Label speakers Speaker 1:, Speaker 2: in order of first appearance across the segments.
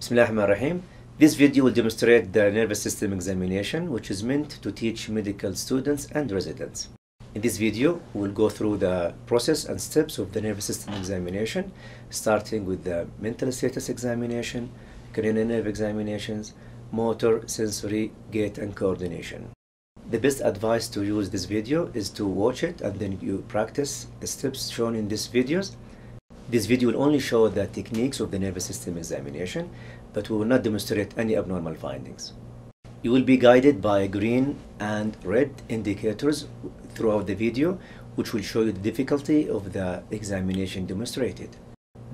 Speaker 1: Bismillahirrahmanirrahim. This video will demonstrate the nervous system examination which is meant to teach medical students and residents. In this video, we'll go through the process and steps of the nervous system examination, starting with the mental status examination, cranial nerve examinations, motor, sensory, gait, and coordination. The best advice to use this video is to watch it and then you practice the steps shown in these videos. This video will only show the techniques of the nervous system examination, but we will not demonstrate any abnormal findings. You will be guided by green and red indicators throughout the video, which will show you the difficulty of the examination demonstrated.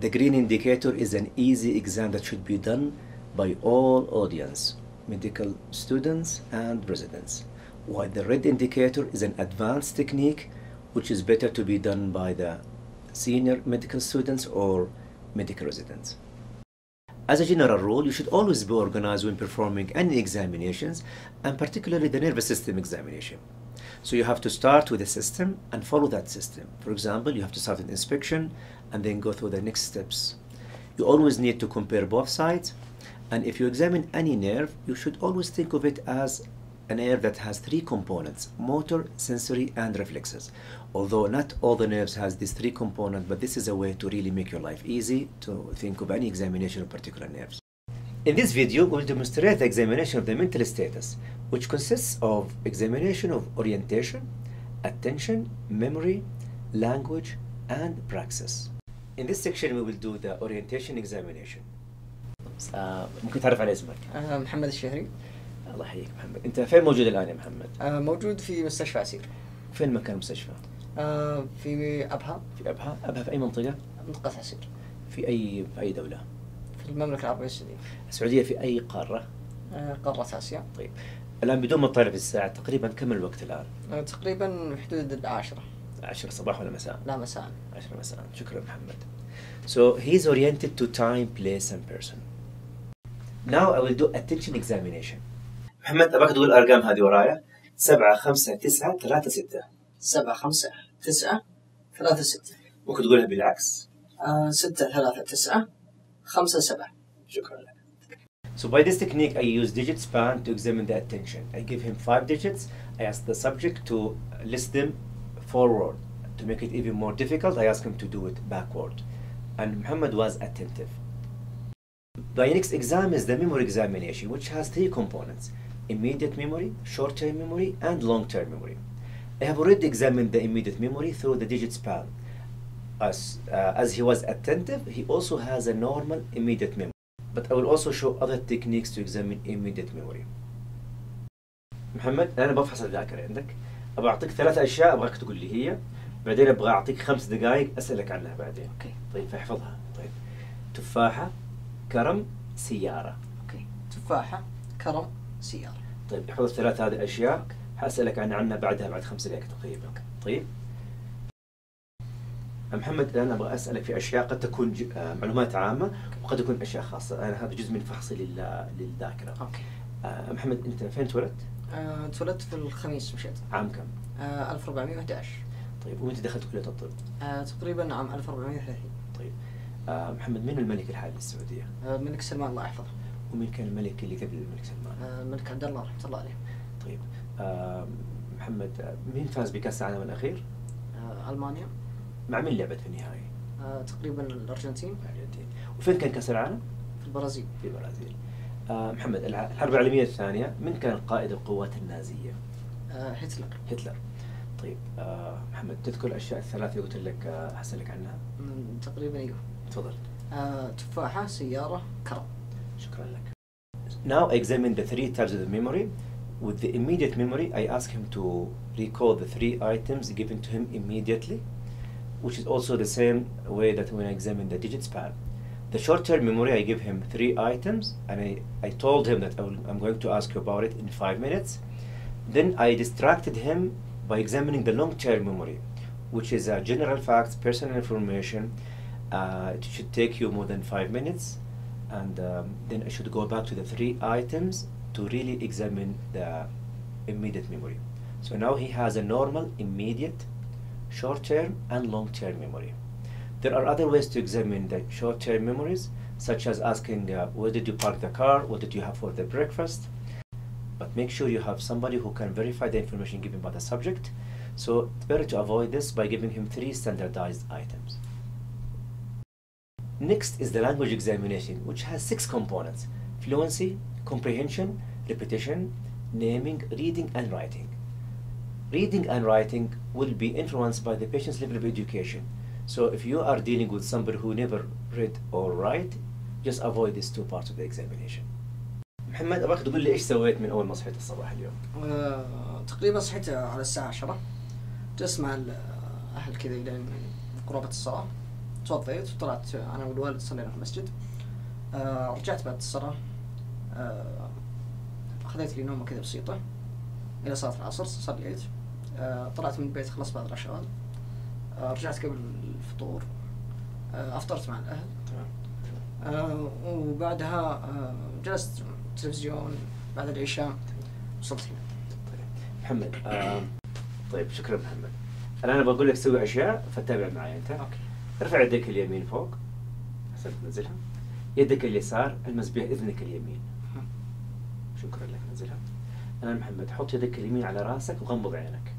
Speaker 1: The green indicator is an easy exam that should be done by all audience, medical students and residents, while the red indicator is an advanced technique which is better to be done by the senior medical students or medical residents. As a general rule, you should always be organized when performing any examinations, and particularly the nervous system examination. So you have to start with a system and follow that system. For example, you have to start with inspection and then go through the next steps. You always need to compare both sides, and if you examine any nerve, you should always think of it as a nerve that has three components, motor, sensory, and reflexes Although not all the nerves has these three components, but this is a way to really make your life easy to think of any examination of particular nerves. In this video, we'll demonstrate the examination of the mental status, which consists of examination of orientation, attention, memory, language, and praxis. In this section, we will do the orientation examination. آه، ممكن تعرف على اسمك؟
Speaker 2: آه، محمد الشهري
Speaker 1: الله يحييك محمد. انت فين موجود الان يا محمد؟
Speaker 2: آه، موجود في مستشفى عسير
Speaker 1: فين مكان المستشفى؟
Speaker 2: آه، في أبها
Speaker 1: في أبها، أبها في أي منطقة؟
Speaker 2: منطقة عسير
Speaker 1: في أي في أي دولة؟
Speaker 2: في المملكة العربية السعودية
Speaker 1: السعودية في أي قارة؟
Speaker 2: آه، قارة آسيا
Speaker 1: طيب. الآن بدون ما تطالع في الساعة تقريبا كم الوقت الآن؟
Speaker 2: آه، تقريبا حدود العاشرة
Speaker 1: 10 صباح ولا مساء؟
Speaker 2: لا مساء
Speaker 1: 10 مساء شكرا محمد So he's oriented to time, place and person. Now I will do attention examination. محمد أبغاك تقول الأرقام هذه ورايا 7 5 9 3 6
Speaker 2: سبعة خمسة تسعة ثلاثة ستة
Speaker 1: ممكن تقولها بالعكس
Speaker 2: آه، ستة ثلاثة تسعة خمسة سبعة
Speaker 1: شكرا لك So by this technique I use digit span to examine the attention. I give him five digits. I ask the subject to list them forward. To make it even more difficult, I ask him to do it backward. And Muhammad was attentive. The next exam is the memory examination, which has three components immediate memory, short term memory, and long term memory. I have already examined the immediate memory through the digit span. As, uh, as he was attentive, he also has a normal immediate memory. But I will also show other techniques to examine immediate memory. محمد أنا بفحص الذاكرة عندك أبغى أعطيك ثلاث أشياء أبغاك تقول لي هي بعدين أبغى أعطيك خمس دقائق أسألك عنها بعدين
Speaker 2: أوكي
Speaker 1: طيب فاحفظها طيب تفاحة كرم سيارة
Speaker 2: أوكي تفاحة كرم سيارة
Speaker 1: طيب احفظ الثلاث هذه الأشياء حأسألك عن عنها بعدها بعد خمس دقائق تقريبا. طيب. محمد الآن أبغى أسألك في أشياء قد تكون ج... آه، معلومات عامة وقد تكون أشياء خاصة. أنا هذا جزء من فحصي لل... للذاكرة.
Speaker 2: أوكي.
Speaker 1: آه، محمد أنت فين تولدت؟
Speaker 2: آه، تولدت في الخميس مشيت.
Speaker 1: عام كم؟
Speaker 2: آه، 1411
Speaker 1: طيب ومتى دخلت كلية الطب؟
Speaker 2: تقريبا عام 1430
Speaker 1: طيب. محمد من الملك الحالي للسعودية؟
Speaker 2: الملك سلمان الله يحفظه.
Speaker 1: ومين كان الملك اللي قبل الملك سلمان؟
Speaker 2: الملك عبد الله رحمة الله عليه.
Speaker 1: محمد آه، مين فاز بكأس العالم الأخير؟
Speaker 2: آه، ألمانيا
Speaker 1: مع مين لعبت في النهائي؟
Speaker 2: آه، تقريبا الأرجنتين
Speaker 1: مع الأرجنتين وفين كان كأس العالم؟
Speaker 2: في البرازيل
Speaker 1: في البرازيل محمد الحرب العالمية الثانية من كان قائد القوات النازية؟
Speaker 2: آه، هتلر
Speaker 1: هتلر طيب محمد تذكر الأشياء الثلاثة اللي قلت لك أسألك عنها؟
Speaker 2: تقريبا أيوه
Speaker 1: تفضل
Speaker 2: تفاحة سيارة كرم
Speaker 1: شكرا لك. Now examine the three types of memory. With the immediate memory, I ask him to recall the three items given to him immediately, which is also the same way that when I examine the digit span. The short-term memory, I give him three items, and I, I told him that I will, I'm going to ask you about it in five minutes. Then I distracted him by examining the long-term memory, which is uh, general facts, personal information. Uh, it should take you more than five minutes, and um, then I should go back to the three items to really examine the immediate memory. So now he has a normal, immediate, short-term, and long-term memory. There are other ways to examine the short-term memories, such as asking, uh, where did you park the car? What did you have for the breakfast? But make sure you have somebody who can verify the information given by the subject. So it's better to avoid this by giving him three standardized items. Next is the language examination, which has six components fluency, comprehension, repetition, naming, reading, and writing. Reading and writing will be influenced by the patient's level of education. So if you are dealing with somebody who never read or write, just avoid these two parts of the examination. محمد ابغاك تقول لي إيش سويت من اول ما صحيت الصباح اليوم؟
Speaker 2: آه، تقريبا صحيت على الساعة 10 جلست مع الأهل كذا لين قرابة الصلاة توضيت وطلعت أنا والوالد صلينا في المسجد آه، رجعت بعد الصلاة آه، أخذت لي نومة كذا بسيطة إلى صلاة العصر صليت آه، طلعت من البيت خلصت بعض الأشغال آه، رجعت قبل الفطور. أفطرت مع الأهل. آه، وبعدها جلست تلفزيون بعد العشاء وصلت هنا.
Speaker 1: طيب. محمد آه طيب شكرا محمد. الآن أنا بقول لك سوي أشياء فتابع معي أنت.
Speaker 2: أوكي.
Speaker 1: ارفع يديك اليمين فوق. احسنت نزلها. يدك اليسار المس بها إذنك اليمين. شكرا لك نزلها الان محمد حط يدك اليمين على رأسك وغمض عينك.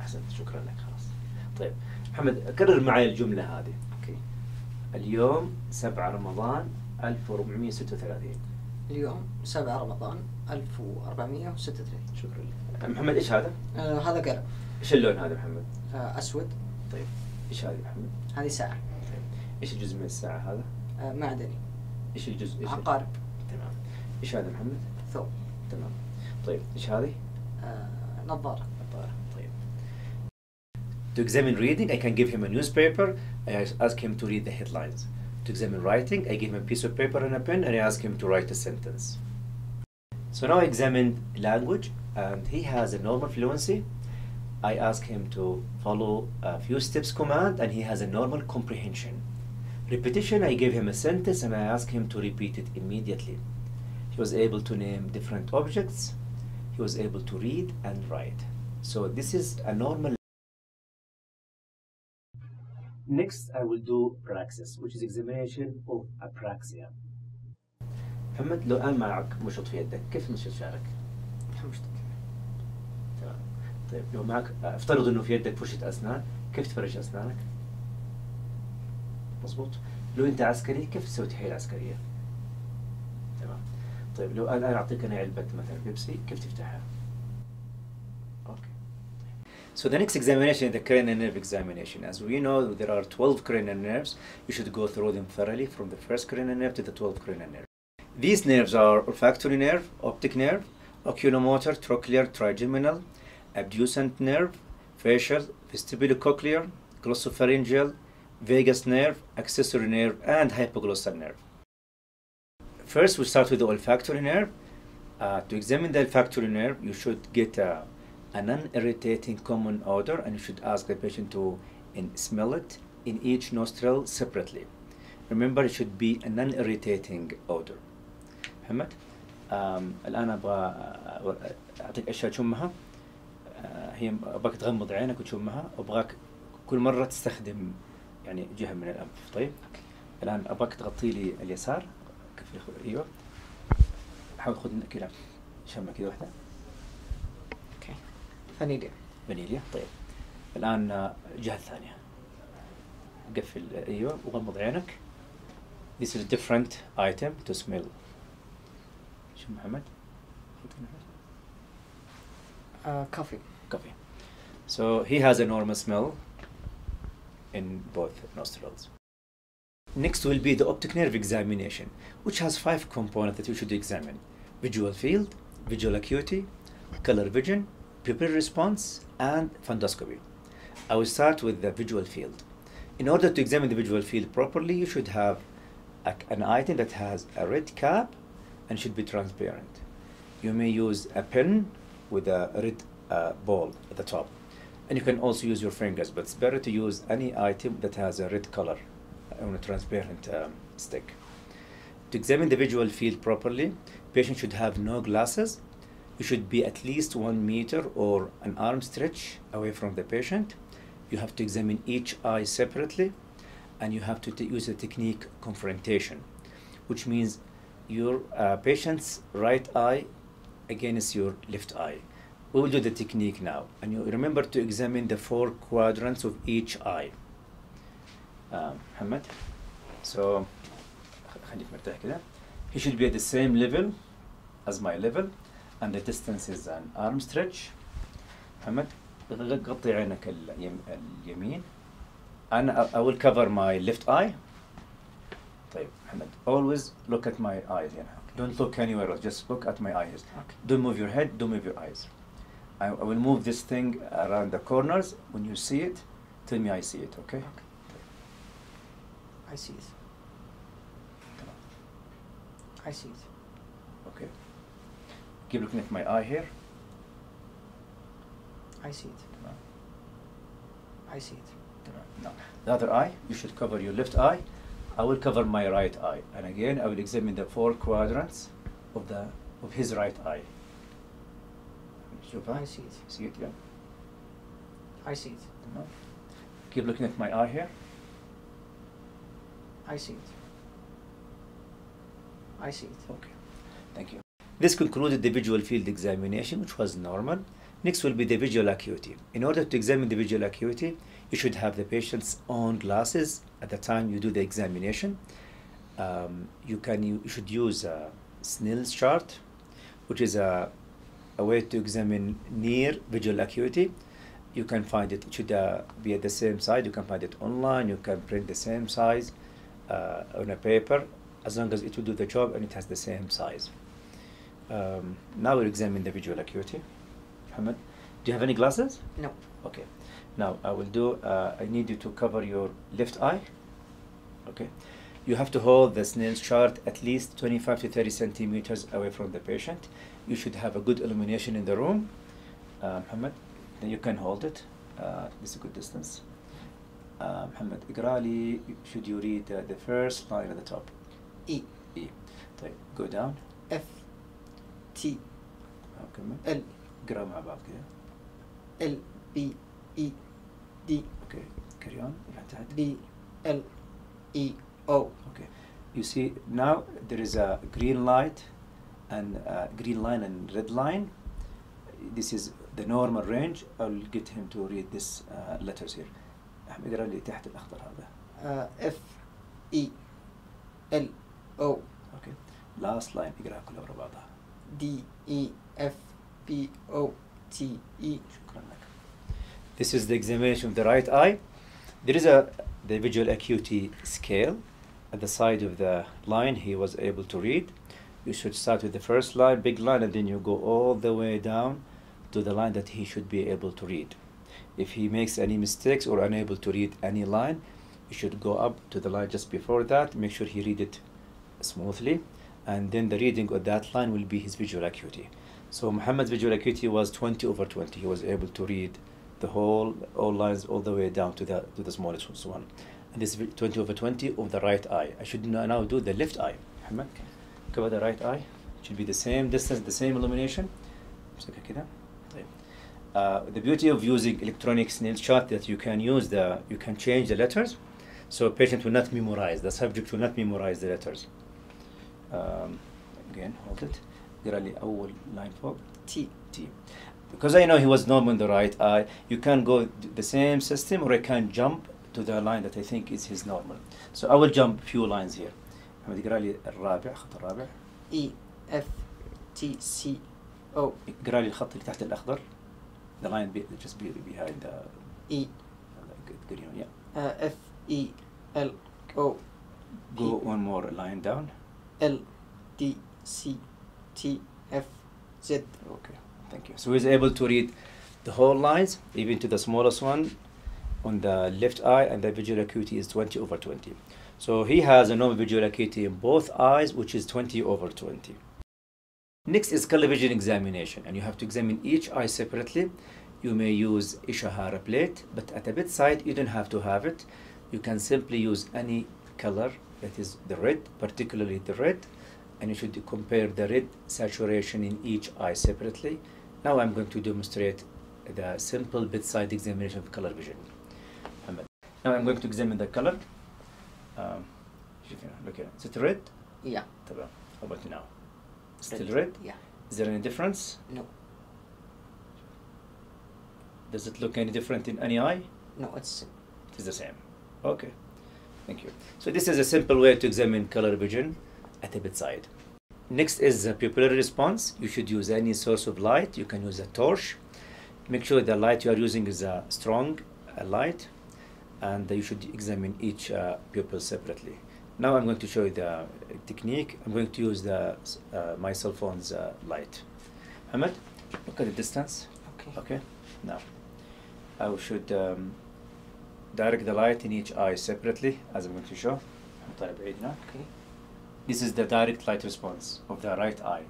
Speaker 1: أحسنت شكرا لك خلاص. طيب محمد كرر معي الجملة هذه.
Speaker 2: أوكي.
Speaker 1: اليوم 7 رمضان 1436
Speaker 2: اليوم 7 رمضان 1436
Speaker 1: شكرا لك. محمد إيش هذا؟
Speaker 2: آه هذا قلم
Speaker 1: إيش اللون هذا محمد؟
Speaker 2: آه أسود.
Speaker 1: طيب إيش هذه محمد؟
Speaker 2: هذه ساعة.
Speaker 1: طيب إيش الجزء من الساعة هذا؟
Speaker 2: آه معدني.
Speaker 1: إيش الجزء؟
Speaker 2: عقارب.
Speaker 1: ايش هذا محمد؟
Speaker 2: ثوب
Speaker 1: تمام طيب ايش هذه؟
Speaker 2: آه نظارة
Speaker 1: نظارة طيب To examine reading, I can give him a newspaper. I ask him to read the headlines. To examine writing, I give him a piece of paper and a pen, and I ask him to write a sentence. So now I examined language, and he has a normal fluency. I ask him to follow a few steps command, and he has a normal comprehension. Repetition, I gave him a sentence, and I ask him to repeat it immediately. He was able to name different objects. He was able to read and write. So this is a normal. Next, I will do praxis, which is examination of apraxia. محمد لو الان معك مشط في يدك كيف مشط شعرك؟
Speaker 2: حمشتك
Speaker 1: تمام طيب لو معك افترض انه في يدك فرشة اسنان كيف تفرش اسنانك؟ مظبوط لو انت عسكري كيف تسوي تحية عسكرية؟ طيب لو الان اعطيك أنا علبة مثلا بيبسي كيف تفتحها؟ So the next examination is the cranial nerve examination. As we know, there are 12 cranial nerves. You should go through them thoroughly from the first cranial nerve to the 12th cranial nerve. These nerves are olfactory nerve, optic nerve, oculomotor, trochlear, trigeminal, abducent nerve, facial, vestibulocochlear, glossopharyngeal, vagus nerve, accessory nerve, and hypoglossal nerve. First, we start with the olfactory nerve. Uh, to examine the olfactory nerve, you should get a, a non-irritating common odor, and you should ask the patient to in, smell it in each nostril separately. Remember, it should be a non-irritating odor. محمد آم، الان أبغى أ- اعطيك اشياء تشمها آه، هي ابغاك تغمض عينك وتشمها وابغاك كل مره تستخدم يعني جهه من الانف طيب الان ابغاك تغطي لي اليسار ايوه حاول خذ كذا شمه كذا واحده
Speaker 2: اوكي فانيليا
Speaker 1: فانيليا طيب الان آه، الجهه الثانيه قفل ايوه وغمض عينك This is a different item to smell شو محمد؟ خذ نفس.
Speaker 2: آه كافي
Speaker 1: coffee. So he has a normal smell in both nostrils. Next will be the optic nerve examination, which has five components that you should examine visual field, visual acuity, color vision, pupil response, and fundoscopy. I will start with the visual field. In order to examine the visual field properly, you should have a, an item that has a red cap and should be transparent. You may use a pen with a red uh, ball at the top. And you can also use your fingers, but it's better to use any item that has a red color on a transparent um, stick. To examine the visual field properly, patient should have no glasses. You should be at least one meter or an arm stretch away from the patient. You have to examine each eye separately. and you have to use the technique confrontation, which means your uh, patient's right eye against your left eye. We will do the technique now, and you remember to examine the four quadrants of each eye. Uh, محمد so خليك مرتاح كده he should be at the same level as my level and the distance is an arm stretch محمد غطي عينك اليم- اليمين أنا I- I will cover my left eye طيب محمد always look at my eyes هنا don't look anywhere else just look at my eyes
Speaker 2: Okay.
Speaker 1: don't move your head don't move your eyes I, I will move this thing around the corners when you see it tell me I see it okay,
Speaker 2: Okay. I see it. I see it.
Speaker 1: Okay. Keep looking at my eye here.
Speaker 2: I see it. I see it.
Speaker 1: No. The other eye, you should cover your left eye. I will cover my right eye. And again, I will examine the four quadrants of, the, of his right eye. Super.
Speaker 2: I see it.
Speaker 1: See it, yeah?
Speaker 2: I see it.
Speaker 1: No. Keep looking at my eye here.
Speaker 2: I see it. I see it.
Speaker 1: Okay, thank you. This concluded the visual field examination, which was normal. Next will be the visual acuity. In order to examine the visual acuity, you should have the patient's own glasses at the time you do the examination. Um, you can you should use a Snell's chart, which is a, a way to examine near visual acuity. You can find it, it should uh, be at the same side. You can find it online. You can print the same size uh, on a paper as long as it will do the job and it has the same size. Um, now we'll examine the visual acuity. Mohammed, do you have any glasses?
Speaker 2: No.
Speaker 1: Okay. Now I will do. Uh, I need you to cover your left eye. Okay. You have to hold the Snell's chart at least 25 to 30 centimeters away from the patient. You should have a good illumination in the room. Uh, Mohammed, then you can hold it. Uh, this is a good distance. Uh, Mohammed, اقرا لي should you read uh, the first line at the top?
Speaker 2: E
Speaker 1: E. طيب go down.
Speaker 2: F T
Speaker 1: آه، كمل.
Speaker 2: L
Speaker 1: اقرا مع بعض كده.
Speaker 2: L B E D
Speaker 1: Okay. Carry on. إلى تحت.
Speaker 2: B L E O
Speaker 1: Okay. You see now there is a green light and uh, green line and red line. This is the normal range. I'll get him to read this uh, letters here. أحمد اقرا لي تحت الأخضر هذا.
Speaker 2: uh, F E L O
Speaker 1: Okay. Last line اقراها كلها ورا بعضها.
Speaker 2: D E F B O T E
Speaker 1: شكرا لك. This is the examination of the right eye. There is a the visual acuity scale at the side of the line he was able to read. You should start with the first line, big line, and then you go all the way down to the line that he should be able to read. If he makes any mistakes or unable to read any line, you should go up to the line just before that, make sure he read it smoothly, and then the reading of that line will be his visual acuity. So Muhammad's visual acuity was 20 over 20. He was able to read the whole all lines all the way down to the to the smallest one. And this is 20 over 20 of the right eye. I should now now do the left eye. Muhammad, cover the right eye. It should be the same distance, the same illumination. امسكها كده. uh, the beauty of using electronic Snellen chart that you can use the you can change the letters, so patient will not memorize the subject will not memorize the letters. Um, again, hold it. اقرا I will line for
Speaker 2: T.
Speaker 1: T. Because I know he was normal in the right eye, you can go the same system or I can jump to the line that I think is his normal. So I will jump few lines here.
Speaker 2: E F T C O
Speaker 1: the line be, just be, behind the
Speaker 2: E
Speaker 1: Good, good, yeah.
Speaker 2: uh, F E L O
Speaker 1: Go one more line down.
Speaker 2: L D C T F Z
Speaker 1: Okay, thank you. So he's able to read the whole lines, even to the smallest one on the left eye, and the visual acuity is 20 over 20. So he has a normal visual acuity in both eyes, which is 20 over 20. Next is color vision examination, and you have to examine each eye separately. You may use Ishihara plate, but at a bedside, you don't have to have it. You can simply use any color, that is the red, particularly the red, and you should compare the red saturation in each eye separately. Now I'm going to demonstrate the simple bedside examination of color vision. Now I'm going to examine the color. Um, look here. Is it red?
Speaker 2: Yeah.
Speaker 1: How about now? Still
Speaker 2: Red.
Speaker 1: red?
Speaker 2: Yeah.
Speaker 1: is there any difference?
Speaker 2: No.
Speaker 1: does it look any different in any eye?
Speaker 2: No, it's
Speaker 1: it is the same. Okay. Thank you. So this is a simple way to examine color vision at the bedside. Next is the pupillary response. You should use any source of light. You can use a torch. Make sure the light you are using is a strong light and you should examine each uh, pupil separately now I'm going to show you the uh, technique. I'm going to use the uh, my cell phone's uh, light. Ahmed, look at the distance.
Speaker 2: Okay.
Speaker 1: Okay. Now, I should um, direct the light in each eye separately, as I'm going to show.
Speaker 2: Okay.
Speaker 1: This is the direct light response of the right eye.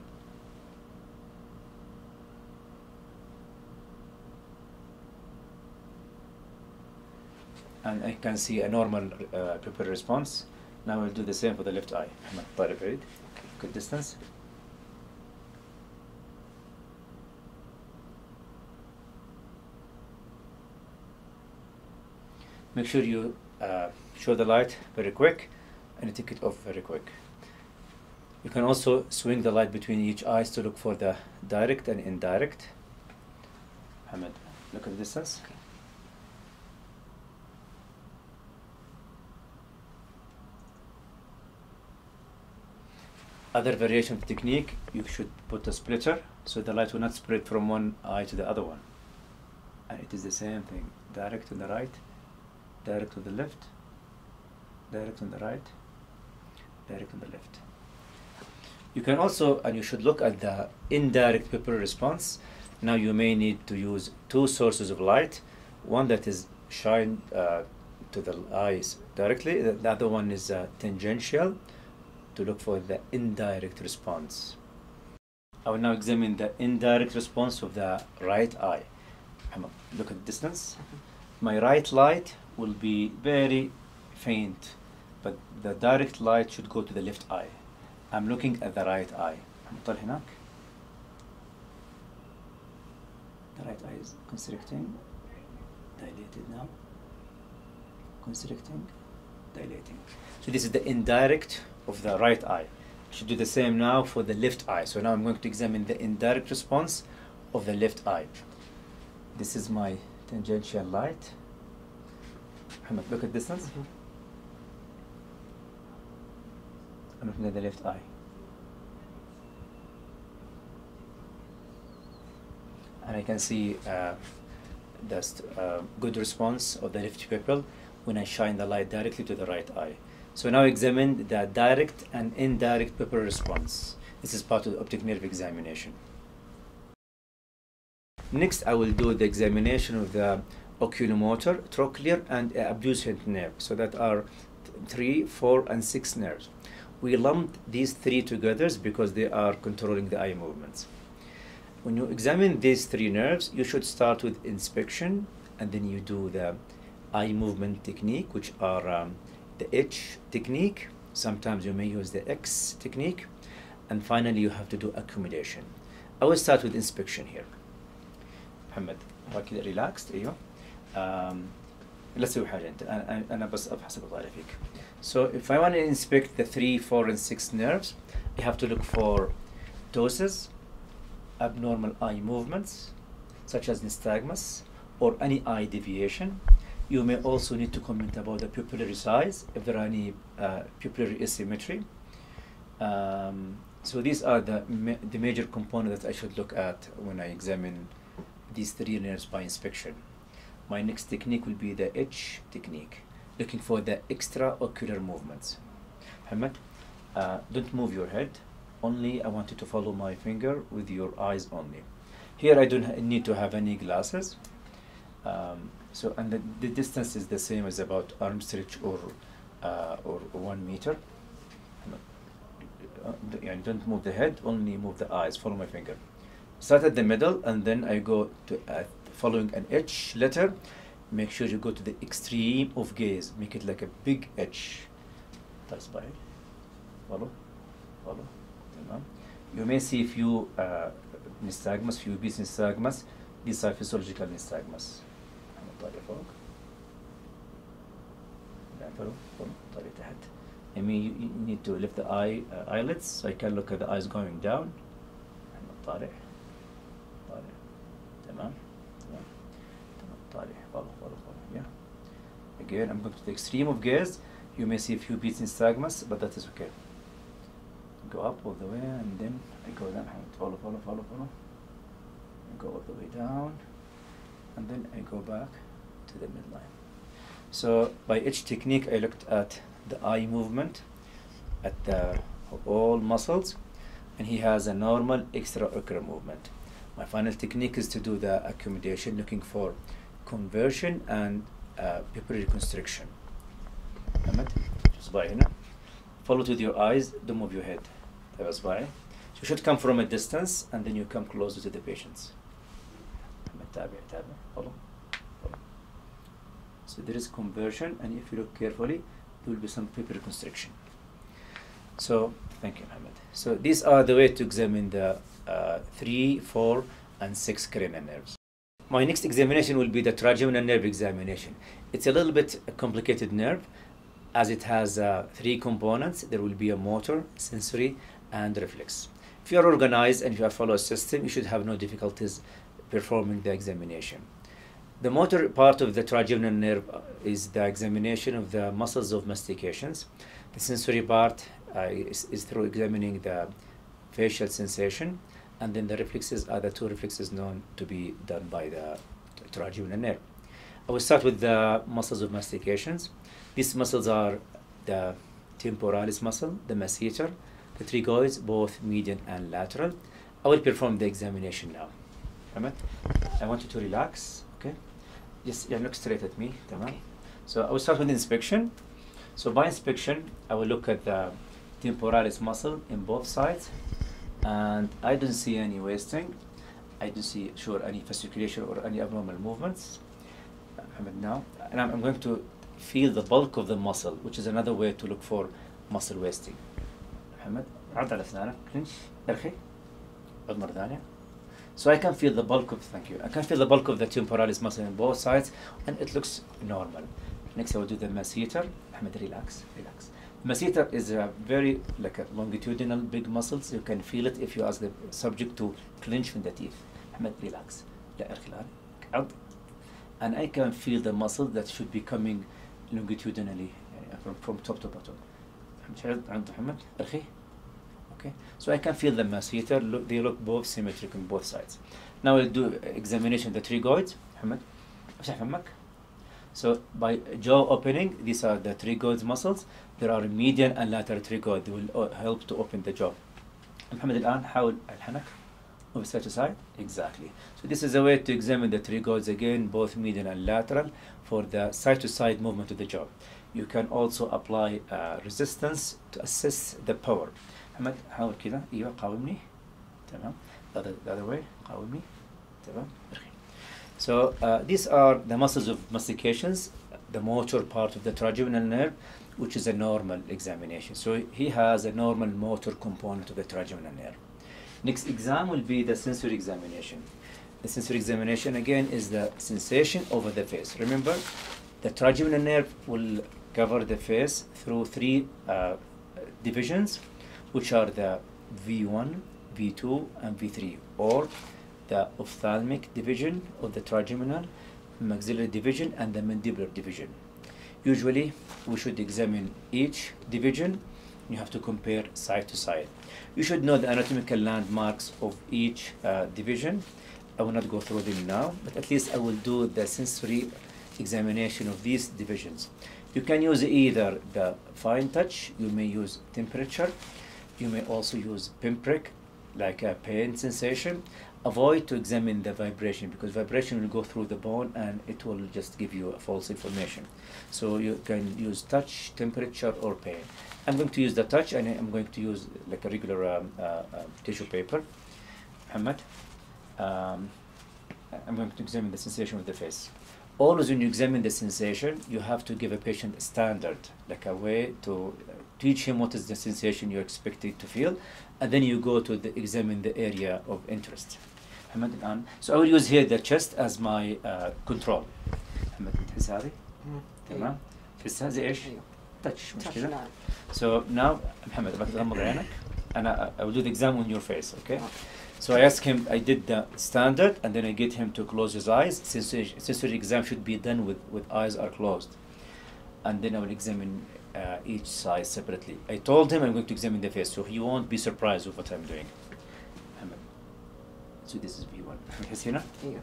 Speaker 1: And I can see a normal uh, pupil response. Now we'll do the same for the left eye. But right, good distance. Make sure you uh, show the light very quick and take it off very quick. You can also swing the light between each eyes to look for the direct and indirect. Hamid, look at the distance.
Speaker 2: Okay.
Speaker 1: Other variation of technique, you should put a splitter so the light will not spread from one eye to the other one. And it is the same thing. Direct on the right, direct to the left, direct on the right, direct on the left. You can also, and you should look at the indirect pupil response. Now you may need to use two sources of light. One that is shine uh, to the eyes directly. The the other one is uh, tangential to look for the indirect response. I will now examine the indirect response of the right eye. Hamad, Look at the distance. My right light will be very faint, but the direct light should go to the left eye. I'm looking at the right eye. طل هناك. The right eye is constricting, dilated now. Constricting, dilating. So this is the indirect of the right eye. I should do the same now for the left eye. So now I'm going to examine the indirect response of the left eye. This is my tangential light. Muhammad, look at distance.
Speaker 2: Mhm.
Speaker 1: I'm looking at the left eye. And I can see uh, the uh, good response of the left pupil when I shine the light directly to the right eye. So now examine the direct and indirect pupil response. This is part of the optic nerve examination. Next, I will do the examination of the oculomotor, trochlear, and abducent nerve. So that are three, four, and six nerves. We lumped these three together because they are controlling the eye movements. When you examine these three nerves, you should start with inspection, and then you do the eye movement technique, which are um, the H technique. Sometimes you may use the X technique, and finally you have to do accumulation. I will start with inspection here. محمد هو كذا ريلاكست ايوه um, لا تسوي حاجه انت انا انا بس ابحث بطالع فيك so if I want to inspect the 3 4 and 6 nerves I have to look for ptosis abnormal eye movements such as nystagmus or any eye deviation you may also need to comment about the pupillary size if there are any uh, pupillary asymmetry um, so these are the ma- the major components that I should look at when I examine these three nerves by inspection. My next technique will be the H technique, looking for the extraocular movements. Hamad, uh, don't move your head. Only I want you to follow my finger with your eyes only. Here I don't need to have any glasses. Um, so, and the, the distance is the same as about arm stretch or, uh, or one meter. Don't move the head, only move the eyes, follow my finger. Start at the middle and then I go to uh, following an H letter. Make sure you go to the extreme of gaze, make it like a big H. That's by Follow, follow. You may see a few uh, nystagmus, few business nystagmus. These are physiological nystagmus. الطريق فوق back I mean, you, need to lift the eye uh, eyelids so I can look at the eyes going down. طالع طالع تمام تمام طالع follow follow follow yeah again I'm going to the extreme of gaze you may see a few beats nystagmus but that is okay. Go up all the way and then I go down. Follow follow follow follow I go all the way down. And then I go back to the midline. So by H technique, I looked at the eye movement, at the all muscles, and he has a normal extraocular movement. My final technique is to do the accommodation, looking for convergence and uh, pupillary constriction. Ahmed, followed with your eyes, don't move your head. That was why. You should come from a distance and then you come closer to the patients. Follow so there is convergence and if you look carefully there will be some paper constriction so thank you Mohammed. So these are the way to examine the uh, 3 4 and 6 cranial nerves. My next examination will be the trigeminal nerve examination. It's a little bit a complicated nerve as it has uh, three components. There will be a motor sensory and reflex. If you are organized and you follow a system you should have no difficulties performing the examination. The motor part of the trigeminal nerve uh, is the examination of the muscles of mastications. The sensory part uh, is, is through examining the facial sensation, and then the reflexes are the two reflexes known to be done by the trigeminal nerve. I will start with the muscles of mastications. These muscles are the temporalis muscle, the masseter, the pterygoids, both median and lateral. I will perform the examination now. Ahmed, I want you to relax, okay? Just yeah, look straight at me, تمام? So I will start with inspection. So by inspection, I will look at the temporalis muscle in both sides, and I don't see any wasting. I don't see sure any fasciculation or any abnormal movements. Ahmed now, and I'm, I'm going to feel the bulk of the muscle, which is another way to look for muscle wasting. محمد عد على اسنانك كلينش ارخي عد مرة ثانية so I can feel the bulk of, thank you, I can feel the bulk of the temporalis muscle on both sides and it looks normal. Next I will do the masseter. Ahmed, relax, relax. Masseter is a very, like a longitudinal big muscles. You can feel it if you ask the subject to clench in the teeth. Ahmed, relax. لا ارخي الآن. عض. And I can feel the muscle that should be coming longitudinally يعني from, from top to bottom. عض عض محمد ارخي. okay. So I can feel the muscles. heater look, they look both symmetric on both sides. Now we'll do examination of the pterygoids Ahmed so by jaw opening these are the pterygoid muscles. There are median and lateral pterygoid they will uh, help to open the jaw. محمد al-hanak الحنك وبسات side? Exactly. So this is a way to examine the pterygoids again both median and lateral for the side to side movement of the jaw. You can also apply uh, resistance to assess the power. محمد حاول كذا ايوه قاومني تمام the other, the other way قاومني تمام ارخي so uh, these are the muscles of mastications the motor part of the trigeminal nerve which is a normal examination so he has a normal motor component of the trigeminal nerve next exam will be the sensory examination the sensory examination again is the sensation over the face remember the trigeminal nerve will cover the face through three uh, divisions which are the V1, V2, and V3, or the ophthalmic division of the trigeminal, maxillary division, and the mandibular division. Usually, we should examine each division. You have to compare side to side. You should know the anatomical landmarks of each uh, division. I will not go through them now, but at least I will do the sensory examination of these divisions. You can use either the fine touch, you may use temperature, you may also use pinprick, like a pain sensation. Avoid to examine the vibration because vibration will go through the bone and it will just give you a false information. So you can use touch, temperature, or pain. I'm going to use the touch and I'm going to use like a regular um, uh, uh, tissue paper. Muhammad, um, I'm going to examine the sensation of the face. Always when you examine the sensation, you have to give a patient a standard, like a way to teach him what is the sensation you're expected to feel, and then you go to the, examine the area of interest. محمد الآن so I will use here the chest as my uh, control. محمد تحس هذه؟ تمام؟ تحسها زي ايش؟
Speaker 2: ايوه
Speaker 1: تاتش مش
Speaker 2: touch،
Speaker 1: كذا؟
Speaker 2: نعم
Speaker 1: So now محمد ابغى تغمض عينك انا I will do the exam on your face okay
Speaker 2: آه.
Speaker 1: so I ask him I did the standard and then I get him to close his eyes sensory, sensory exam should be done with with eyes are closed and then I will examine uh, each side separately. I told him I'm going to examine the face, so he won't be surprised with what I'm doing. So this is V1.
Speaker 2: Hasina?
Speaker 1: Yeah.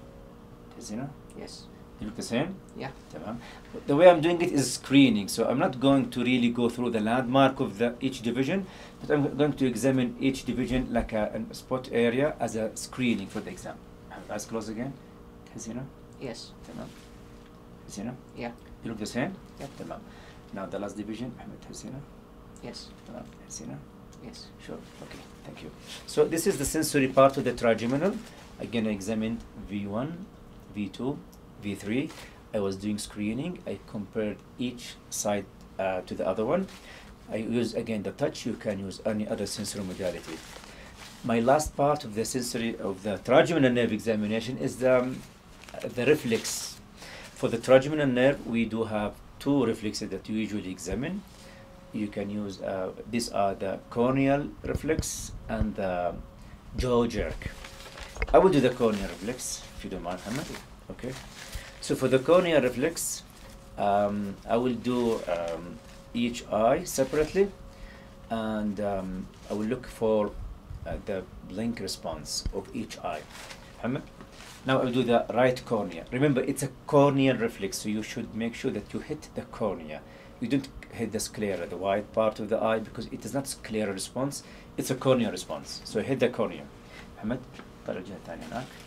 Speaker 1: Hasina?
Speaker 2: Yes.
Speaker 1: They look the same?
Speaker 2: Yeah.
Speaker 1: The way I'm doing it is screening, so I'm not going to really go through the landmark of the, each division, but I'm going to examine each division like a, a spot area as a screening for the exam. Eyes close again.
Speaker 2: Hasina?
Speaker 1: Yes. Tamam. Hasina?
Speaker 2: Yeah.
Speaker 1: You look the same?
Speaker 2: Yeah.
Speaker 1: Tamam. Now the last division,
Speaker 2: Ahmed
Speaker 1: Hasina. Yes. Hasina.
Speaker 2: Yes.
Speaker 1: Sure. Okay. Thank you. So this is the sensory part of the trigeminal. Again, I examined V1, V2, V3. I was doing screening. I compared each side uh, to the other one. I use again the touch. You can use any other sensory modality. My last part of the sensory of the trigeminal nerve examination is the um, the reflex. For the trigeminal nerve, we do have two reflexes that you usually examine you can use uh, these are the corneal reflex and the jaw jerk. I will do the corneal reflex if you don't mind, Hamad. Okay. So for the corneal reflex, um, I will do um, each eye separately, and um, I will look for uh, the blink response of each eye. Hamad. Now I'll do the right cornea. Remember, it's a corneal reflex, so you should make sure that you hit the cornea. You don't hit the sclera, the white part of the eye, because it is not sclera response, it's a corneal response. So hit the cornea. Ahmed,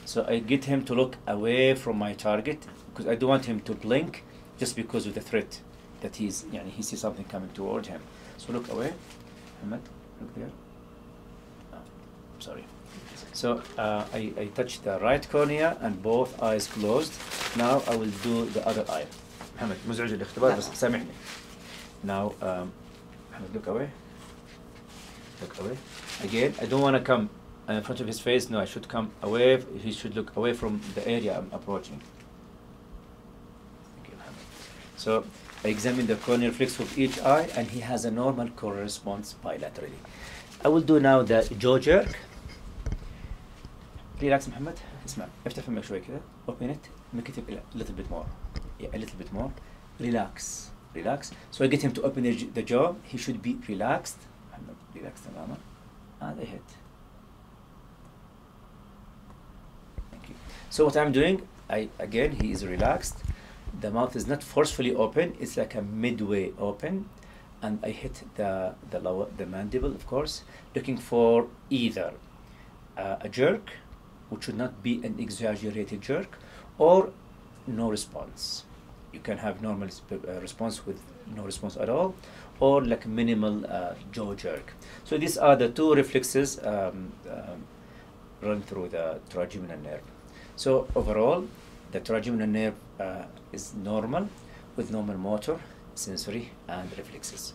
Speaker 1: so I get him to look away from my target because I don't want him to blink just because of the threat that he's you know, he sees something coming toward him. So look away. Ahmed, look there. Oh, sorry. So uh, I, I touch the right cornea and both eyes closed. Now I will do the other eye. محمد مزعج الاختبار بس سامحني. Now um, محمد look away. Look away. Again, I don't want to come in front of his face. No, I should come away. He should look away from the area I'm approaching. Thank you, Mohammed. So I examine the corneal reflex of each eye and he has a normal corneal response bilaterally. I will do now the jaw jerk. ريلاكس محمد اسمع افتح فمك شوي كذا open it make it a little bit more yeah, a little bit more relax relax so I get him to open the, j- the jaw he should be relaxed محمد relax تماما and I hit thank you so what I'm doing I again he is relaxed the mouth is not forcefully open it's like a midway open and I hit the the lower the mandible of course looking for either uh, a jerk which should not be an exaggerated jerk or no response. You can have normal uh, response with no response at all or like minimal uh, jaw jerk. So these are the two reflexes um, um, run through the trigeminal nerve. So overall the trigeminal nerve uh, is normal with normal motor sensory and reflexes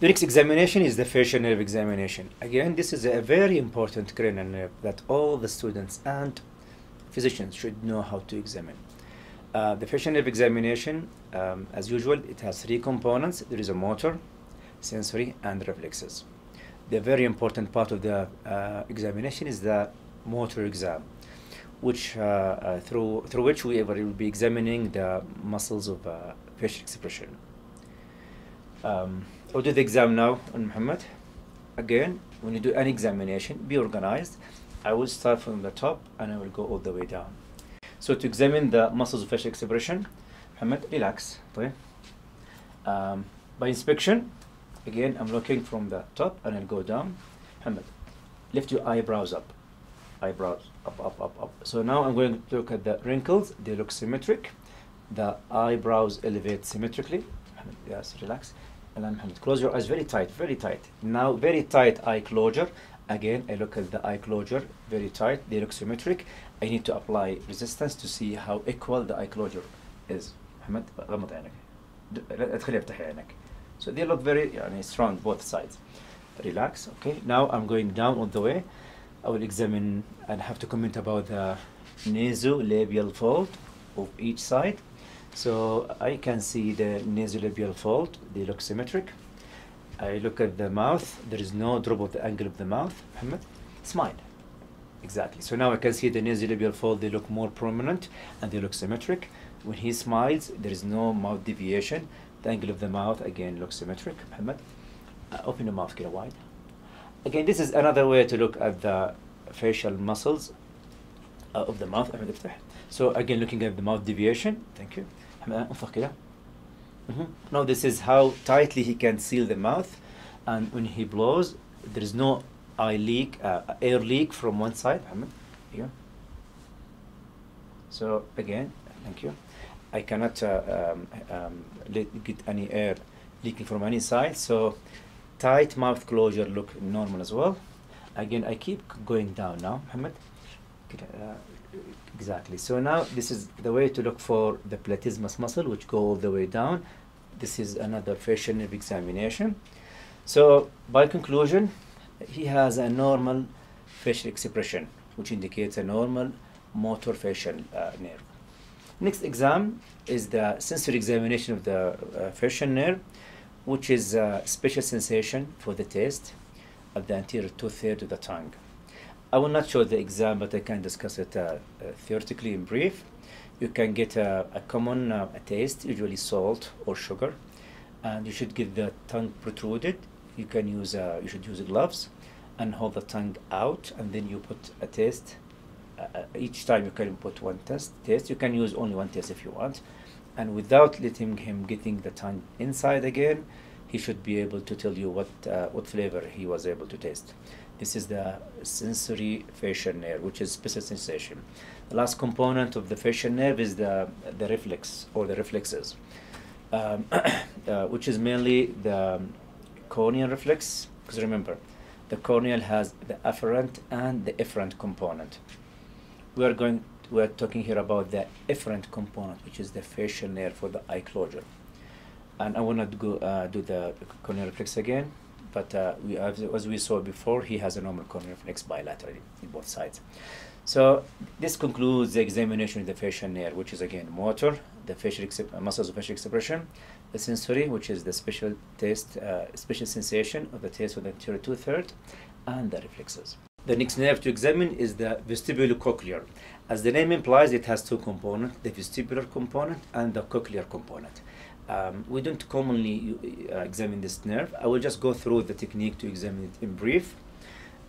Speaker 1: the next examination is the facial nerve examination. Again, this is a very important cranial nerve that all the students and physicians should know how to examine. Uh, the facial nerve examination, um, as usual, it has three components. There is a motor, sensory, and reflexes. The very important part of the uh, examination is the motor exam, which uh, uh, through through which we will be examining the muscles of uh, facial expression. Um, so do the exam now on Muhammad. Again, when you do an examination, be organized. I will start from the top and I will go all the way down. So to examine the muscles of facial expression, Muhammad, relax. Okay. Um, by inspection, again, I'm looking from the top and I'll go down. Muhammad, lift your eyebrows up. Eyebrows up, up, up, up. So now I'm going to look at the wrinkles. They look symmetric. The eyebrows elevate symmetrically. Muhammad, yes, relax. And then Muhammad, close your eyes very tight, very tight. Now, very tight eye closure. Again, I look at the eye closure, very tight. They look symmetric. I need to apply resistance to see how equal the eye closure is. محمد غمض عينك. د- لا تخلي يفتح عينك. So they look very يعني, strong both sides. Relax. Okay. Now I'm going down all the way. I will examine and have to comment about the nasolabial fold of each side. So I can see the nasolabial fold, they look symmetric. I look at the mouth, there is no drop of the angle of the mouth. Muhammad, smile. Exactly. So now I can see the nasolabial fold, they look more prominent and they look symmetric. When he smiles, there is no mouth deviation. The angle of the mouth again looks symmetric. Muhammad, uh, open your mouth, get wide. Again, this is another way to look at the facial muscles uh, of the mouth. So again, looking at the mouth deviation. Thank you. Mm-hmm. Now this is how tightly he can seal the mouth, and when he blows, there is no eye leak, uh, air leak from one side. Here. So again, thank you. I cannot uh, um, um, let, get any air leaking from any side. So tight mouth closure look normal as well. Again, I keep going down now, Mohammed. Exactly. So now this is the way to look for the platysma muscle, which go all the way down. This is another fashion of examination. So by conclusion, he has a normal facial expression, which indicates a normal motor facial uh, nerve. Next exam is the sensory examination of the uh, facial nerve, which is a special sensation for the taste of the anterior two-thirds of the tongue. I will not show the exam, but I can discuss it uh, uh, theoretically in brief. You can get a, a common uh, taste, usually salt or sugar, and you should get the tongue protruded. You can use you should use gloves and hold the tongue out, and then you put a taste. Uh, each time you can put one test taste. You can use only one taste if you want, and without letting him getting the tongue inside again, he should be able to tell you what uh, what flavor he was able to taste. This is the sensory facial nerve, which is special sensation. The last component of the facial nerve is the the reflex or the reflexes, um, uh, which is mainly the corneal reflex. Because remember, the corneal has the afferent and the efferent component. We are going. We are talking here about the efferent component, which is the facial nerve for the eye closure. And I want to go uh, do the corneal reflex again but uh, we, as, we saw before, he has a normal corneal reflex bilaterally in both sides. So this concludes the examination of the facial nerve, which is again motor, the facial excep- muscles of facial expression, the sensory, which is the special taste, uh, special sensation of the taste of the anterior two-third, and the reflexes. The next nerve to examine is the vestibulocochlear. As the name implies, it has two components, the vestibular component and the cochlear component. Um, we don't commonly uh, examine this nerve. I will just go through the technique to examine it in brief.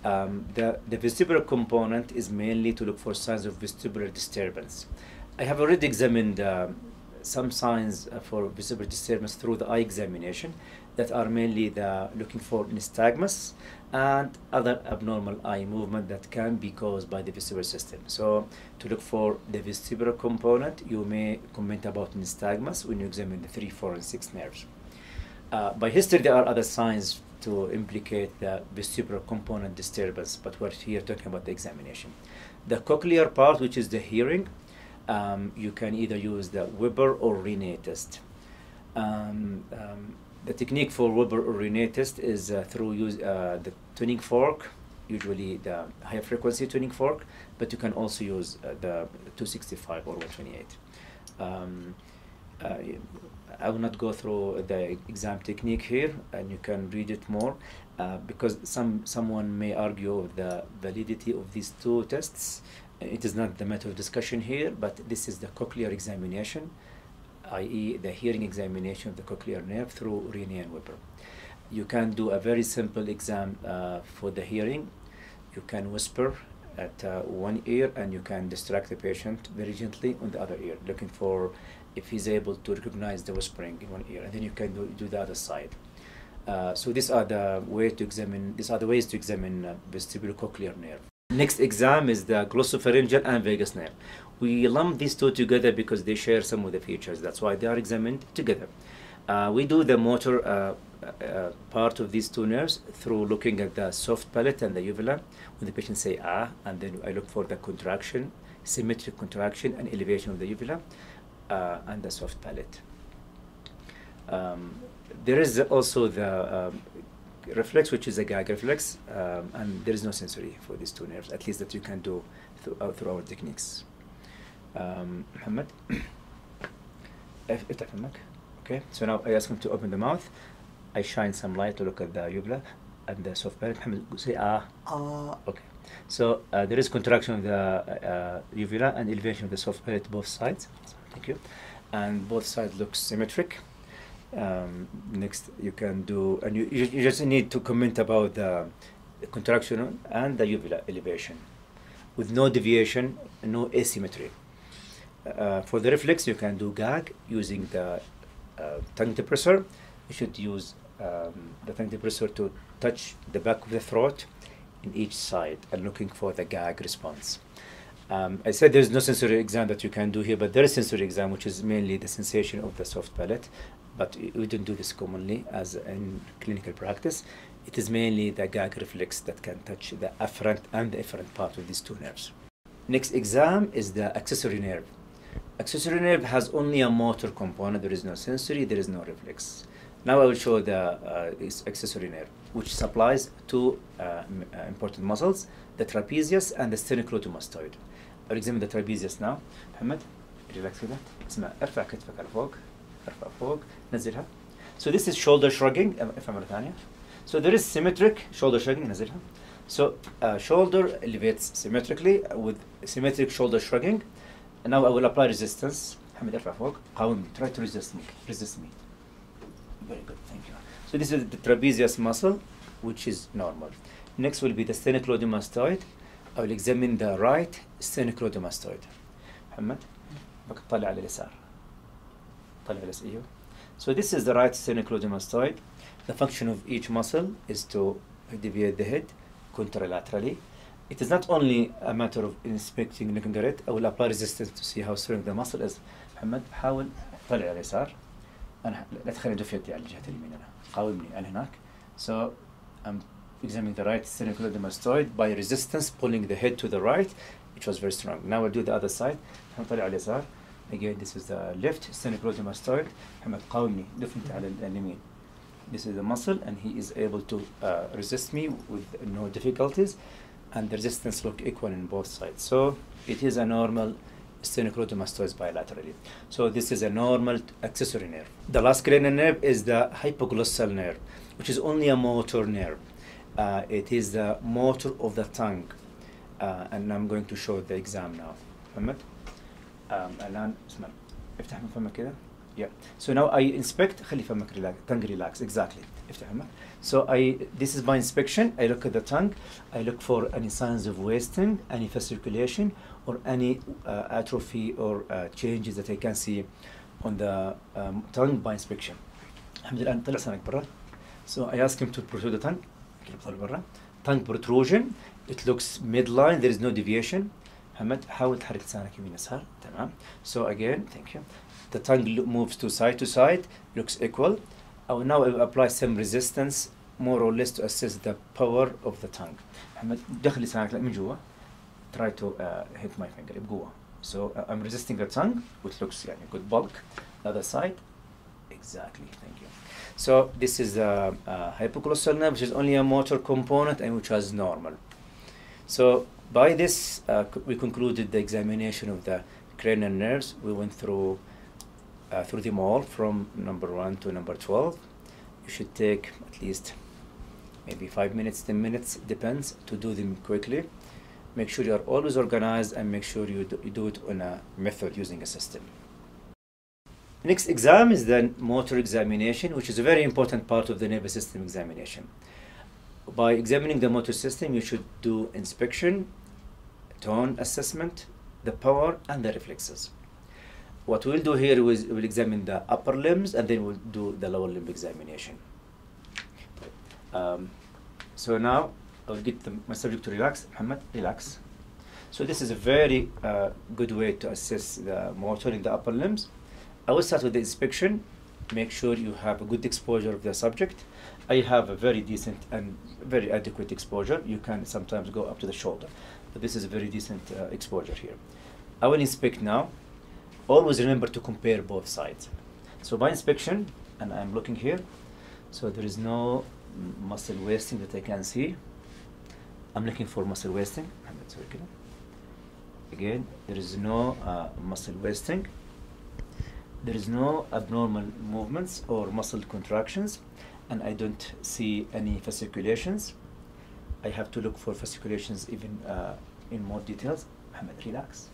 Speaker 1: Um, the, the vestibular component is mainly to look for signs of vestibular disturbance. I have already examined uh, some signs uh, for vestibular disturbance through the eye examination that are mainly the looking for nystagmus and other abnormal eye movement that can be caused by the vestibular system. So to look for the vestibular component, you may comment about nystagmus when you examine the 3, 4, and 6 nerves. Uh, by history, there are other signs to implicate the vestibular component disturbance, but we're here talking about the examination. The cochlear part, which is the hearing, um, you can either use the Weber or Rinne test. Um, um, the technique for Weber Rinne test is uh, through use uh, the tuning fork, usually the high frequency tuning fork, but you can also use uh, the 265 or 128. Um, uh, I will not go through the exam technique here, and you can read it more, uh, because some someone may argue the validity of these two tests. It is not the matter of discussion here, but this is the cochlear examination, i.e., the hearing examination of the cochlear nerve through Rinne and Weber. You can do a very simple exam uh, for the hearing. You can whisper at uh, one ear, and you can distract the patient very gently on the other ear, looking for if he's able to recognize the whispering in one ear, and then you can do, do the other side. Uh, so these are the way to examine. These are the ways to examine uh, vestibulocochlear nerve. Next exam is the glossopharyngeal and vagus nerve. We lump these two together because they share some of the features. That's why they are examined together. Uh, we do the motor uh, uh, part of these two nerves through looking at the soft palate and the uvula. When the patient say ah, and then I look for the contraction, symmetric contraction and elevation of the uvula uh, and the soft palate. Um, there is also the um, reflex, which is a gag reflex, um, and there is no sensory for these two nerves, at least that you can do through, uh, through our techniques. Um, okay, so now I ask him to open the mouth. I shine some light to look at the uvula and the soft palate. Muhammad, say ah.
Speaker 2: Ah.
Speaker 1: Okay. So uh, there is contraction of the uh, uvula and elevation of the soft palate both sides. Thank you. And both sides look symmetric. Um, next, you can do, and you, you, just need to comment about the contraction and the uvula elevation with no deviation, no asymmetry. Uh, for the reflex, you can do gag using the uh, tongue depressor. You should use um, the tongue depressor to touch the back of the throat in each side and looking for the gag response. Um, I said there's no sensory exam that you can do here, but there is sensory exam, which is mainly the sensation of the soft palate But i- we don't do this commonly as in clinical practice. It is mainly the gag reflex that can touch the afferent and the efferent part of these two nerves. Next exam is the accessory nerve. Accessory nerve has only a motor component. There is no sensory. There is no reflex. Now I will show the uh, this accessory nerve, which supplies two uh, m- uh, important muscles: the trapezius and the sternocleidomastoid. I'll examine the trapezius now. محمد ريلاكس كده. اسمع ارفع كتفك على فوق. ارفع فوق. نزلها. So this is shoulder shrugging. أم- ارفع مرة ثانية. So there is symmetric shoulder shrugging. نزلها. So uh, shoulder elevates symmetrically with symmetric shoulder shrugging. And now I will apply resistance. محمد ارفع فوق. قاومني. Try to resist me. Resist me. Very good, thank you. So this is the trapezius muscle, which is normal. Next will be the sternocleidomastoid. I will examine the right sternocleidomastoid. محمد بك طلع على اليسار. طلع على اليسار. ايوه. So this is the right sternocleidomastoid. The function of each muscle is to deviate the head contralaterally. It is not only a matter of inspecting looking at it. I will apply resistance to see how strong the muscle is. محمد حاول طلع على اليسار. انا لا تخلي دفيتي على الجهه اليمين انا قاومني انا هناك so I'm examining the right sternocleidomastoid by resistance pulling the head to the right which was very strong now I'll do the other side هنطلع على اليسار again this is the left sternocleidomastoid محمد قاومني دفنتي على ال- اليمين this is the muscle and he is able to uh, resist me with no difficulties and the resistance look equal in both sides so it is a normal sternocleidomastoid bilaterally so this is a normal accessory nerve the last cranial nerve is the hypoglossal nerve which is only a motor nerve uh, it is the motor of the tongue uh, and I'm going to show the exam now فهمت؟ الان اسمع افتح من فمك كذا yeah. So now I inspect خلي فمك relax tongue relax exactly. افتح فمك so I this is my inspection. I look at the tongue I look for any signs of wasting any fasciculation or any uh, atrophy or uh, changes that I can see on the um, tongue by inspection. الحمد لله طلع سمك برا. So I ask him to protrude the tongue طلع برا؟ Tongue protrusion. It looks midline. There is no deviation. محمد حاول تحرك لسانك يمين يسار تمام so again thank you the tongue lo- moves to side to side looks equal I will now apply some resistance more or less to assess the power of the tongue محمد دخل لسانك لا من جوا try to uh, hit my finger بقوة so uh, I'm resisting the tongue which looks يعني good bulk the other side exactly thank you so this is the uh, hypoglossal nerve which is only a motor component and which was normal so by this, uh, c- we concluded the examination of the cranial nerves. We went through uh, through them all from number one to number twelve. You should take at least maybe five minutes, ten minutes, depends, to do them quickly. Make sure you are always organized and make sure you do, you do it on a method using a system. Next exam is the motor examination, which is a very important part of the nervous system examination by examining the motor system, you should do inspection, tone assessment, the power, and the reflexes. What we'll do here is we'll examine the upper limbs and then we'll do the lower limb examination. Um, so now I'll get the, my subject to relax. Muhammad, relax. So this is a very uh, good way to assess the motor in the upper limbs. I will start with the inspection. Make sure you have a good exposure of the subject. I have a very decent and very adequate exposure. You can sometimes go up to the shoulder, this is a very decent uh, exposure here. I will inspect now. Always remember to compare both sides. So by inspection, and I'm looking here, so there is no muscle wasting that I can see. I'm looking for muscle wasting. Again, there is no uh, muscle wasting. There is no abnormal movements or muscle contractions, and I don't see any fasciculations. I have to look for fasciculations even uh, in more details. Mohammed, relax.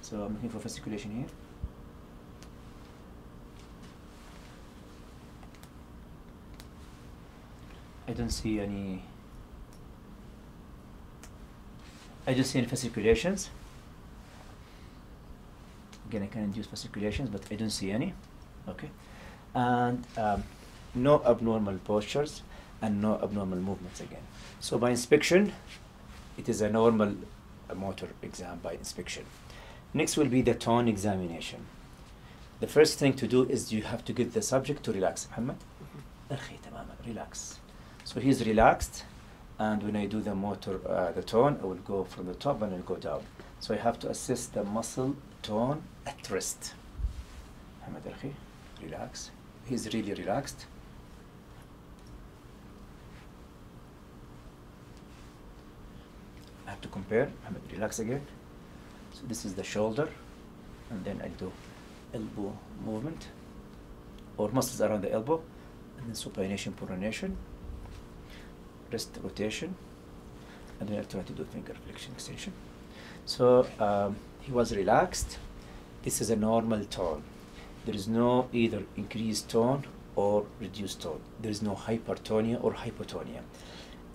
Speaker 1: So I'm looking for fasciculation here. I don't see any I don't see any fasciculations. Again, I can induce fasciculations, but I don't see any. Okay, and um, no abnormal postures and no abnormal movements again. So by inspection, it is a normal motor exam by inspection. Next will be the tone examination. The first thing to do is you have to get the subject to relax. Muhammad, mm-hmm. relax. So he's relaxed, and when I do the motor, uh, the tone, I will go from the top and I'll go down. So I have to assess the muscle tone at rest. Muhammad, relax. He's really relaxed. I have to compare. Muhammad, relax again. So this is the shoulder, and then I do elbow movement or muscles around the elbow, and then supination, pronation, wrist rotation, and then I try to do finger flexion extension. So um, he was relaxed. This is a normal tone. There is no either increased tone or reduced tone. There is no hypertonia or hypotonia.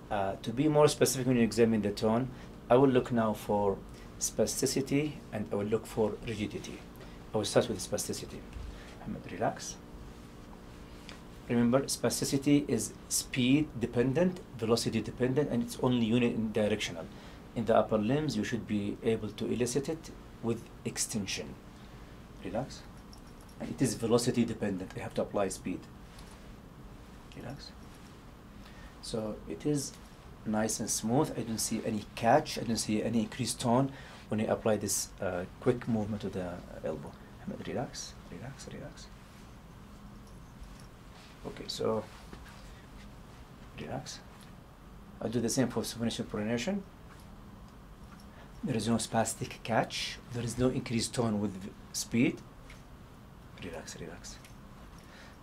Speaker 1: Uh, to be more specific when you examine the tone, I will look now for spasticity and I will look for rigidity. I will start with spasticity. Ahmed, relax. Remember, spasticity is speed dependent, velocity dependent, and it's only unidirectional. In the upper limbs, you should be able to elicit it with extension. Relax. And it is velocity dependent. I have to apply speed. Relax. So it is nice and smooth. I don't see any catch. I don't see any increased tone when I apply this uh, quick movement to the elbow. Relax, relax, relax. Okay, so relax. I do the same for supination pronation. There is no spastic catch. There is no increased tone with speed. Relax, relax.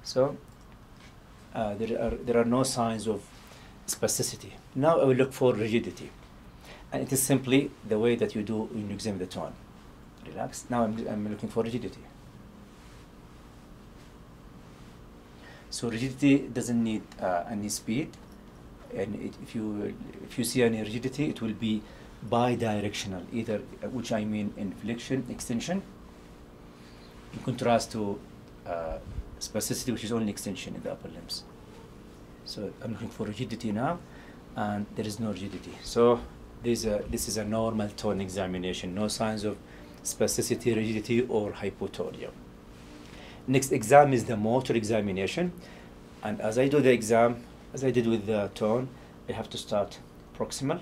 Speaker 1: So uh, there are there are no signs of spasticity. Now I will look for rigidity, and it is simply the way that you do when you examine the tone. Relax. Now I'm I'm looking for rigidity. So rigidity doesn't need uh, any speed, and it, if you if you see any rigidity, it will be bidirectional, either uh, which I mean in flexion extension, in contrast to uh, spasticity, which is only extension in the upper limbs. So I'm looking for rigidity now, and there is no rigidity. So this, uh, this is a normal tone examination, no signs of spasticity, rigidity, or hypotonia. Next exam is the motor examination. And as I do the exam, as I did with the tone, I have to start proximal,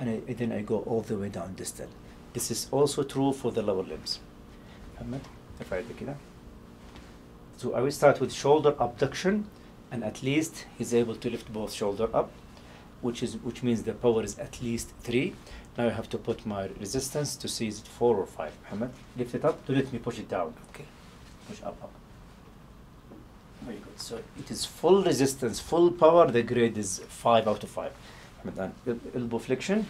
Speaker 1: and, I, and then I go all the way down distal. This is also true for the lower limbs. If I So I will start with shoulder abduction and at least he's able to lift both shoulder up which is which means the power is at least three. Now I have to put my resistance to see is it four or five. Muhammad, lift it up to let me push it down. Okay push up, up. Very good. So it is full resistance, full power. The grade is five out of five. And elbow flexion.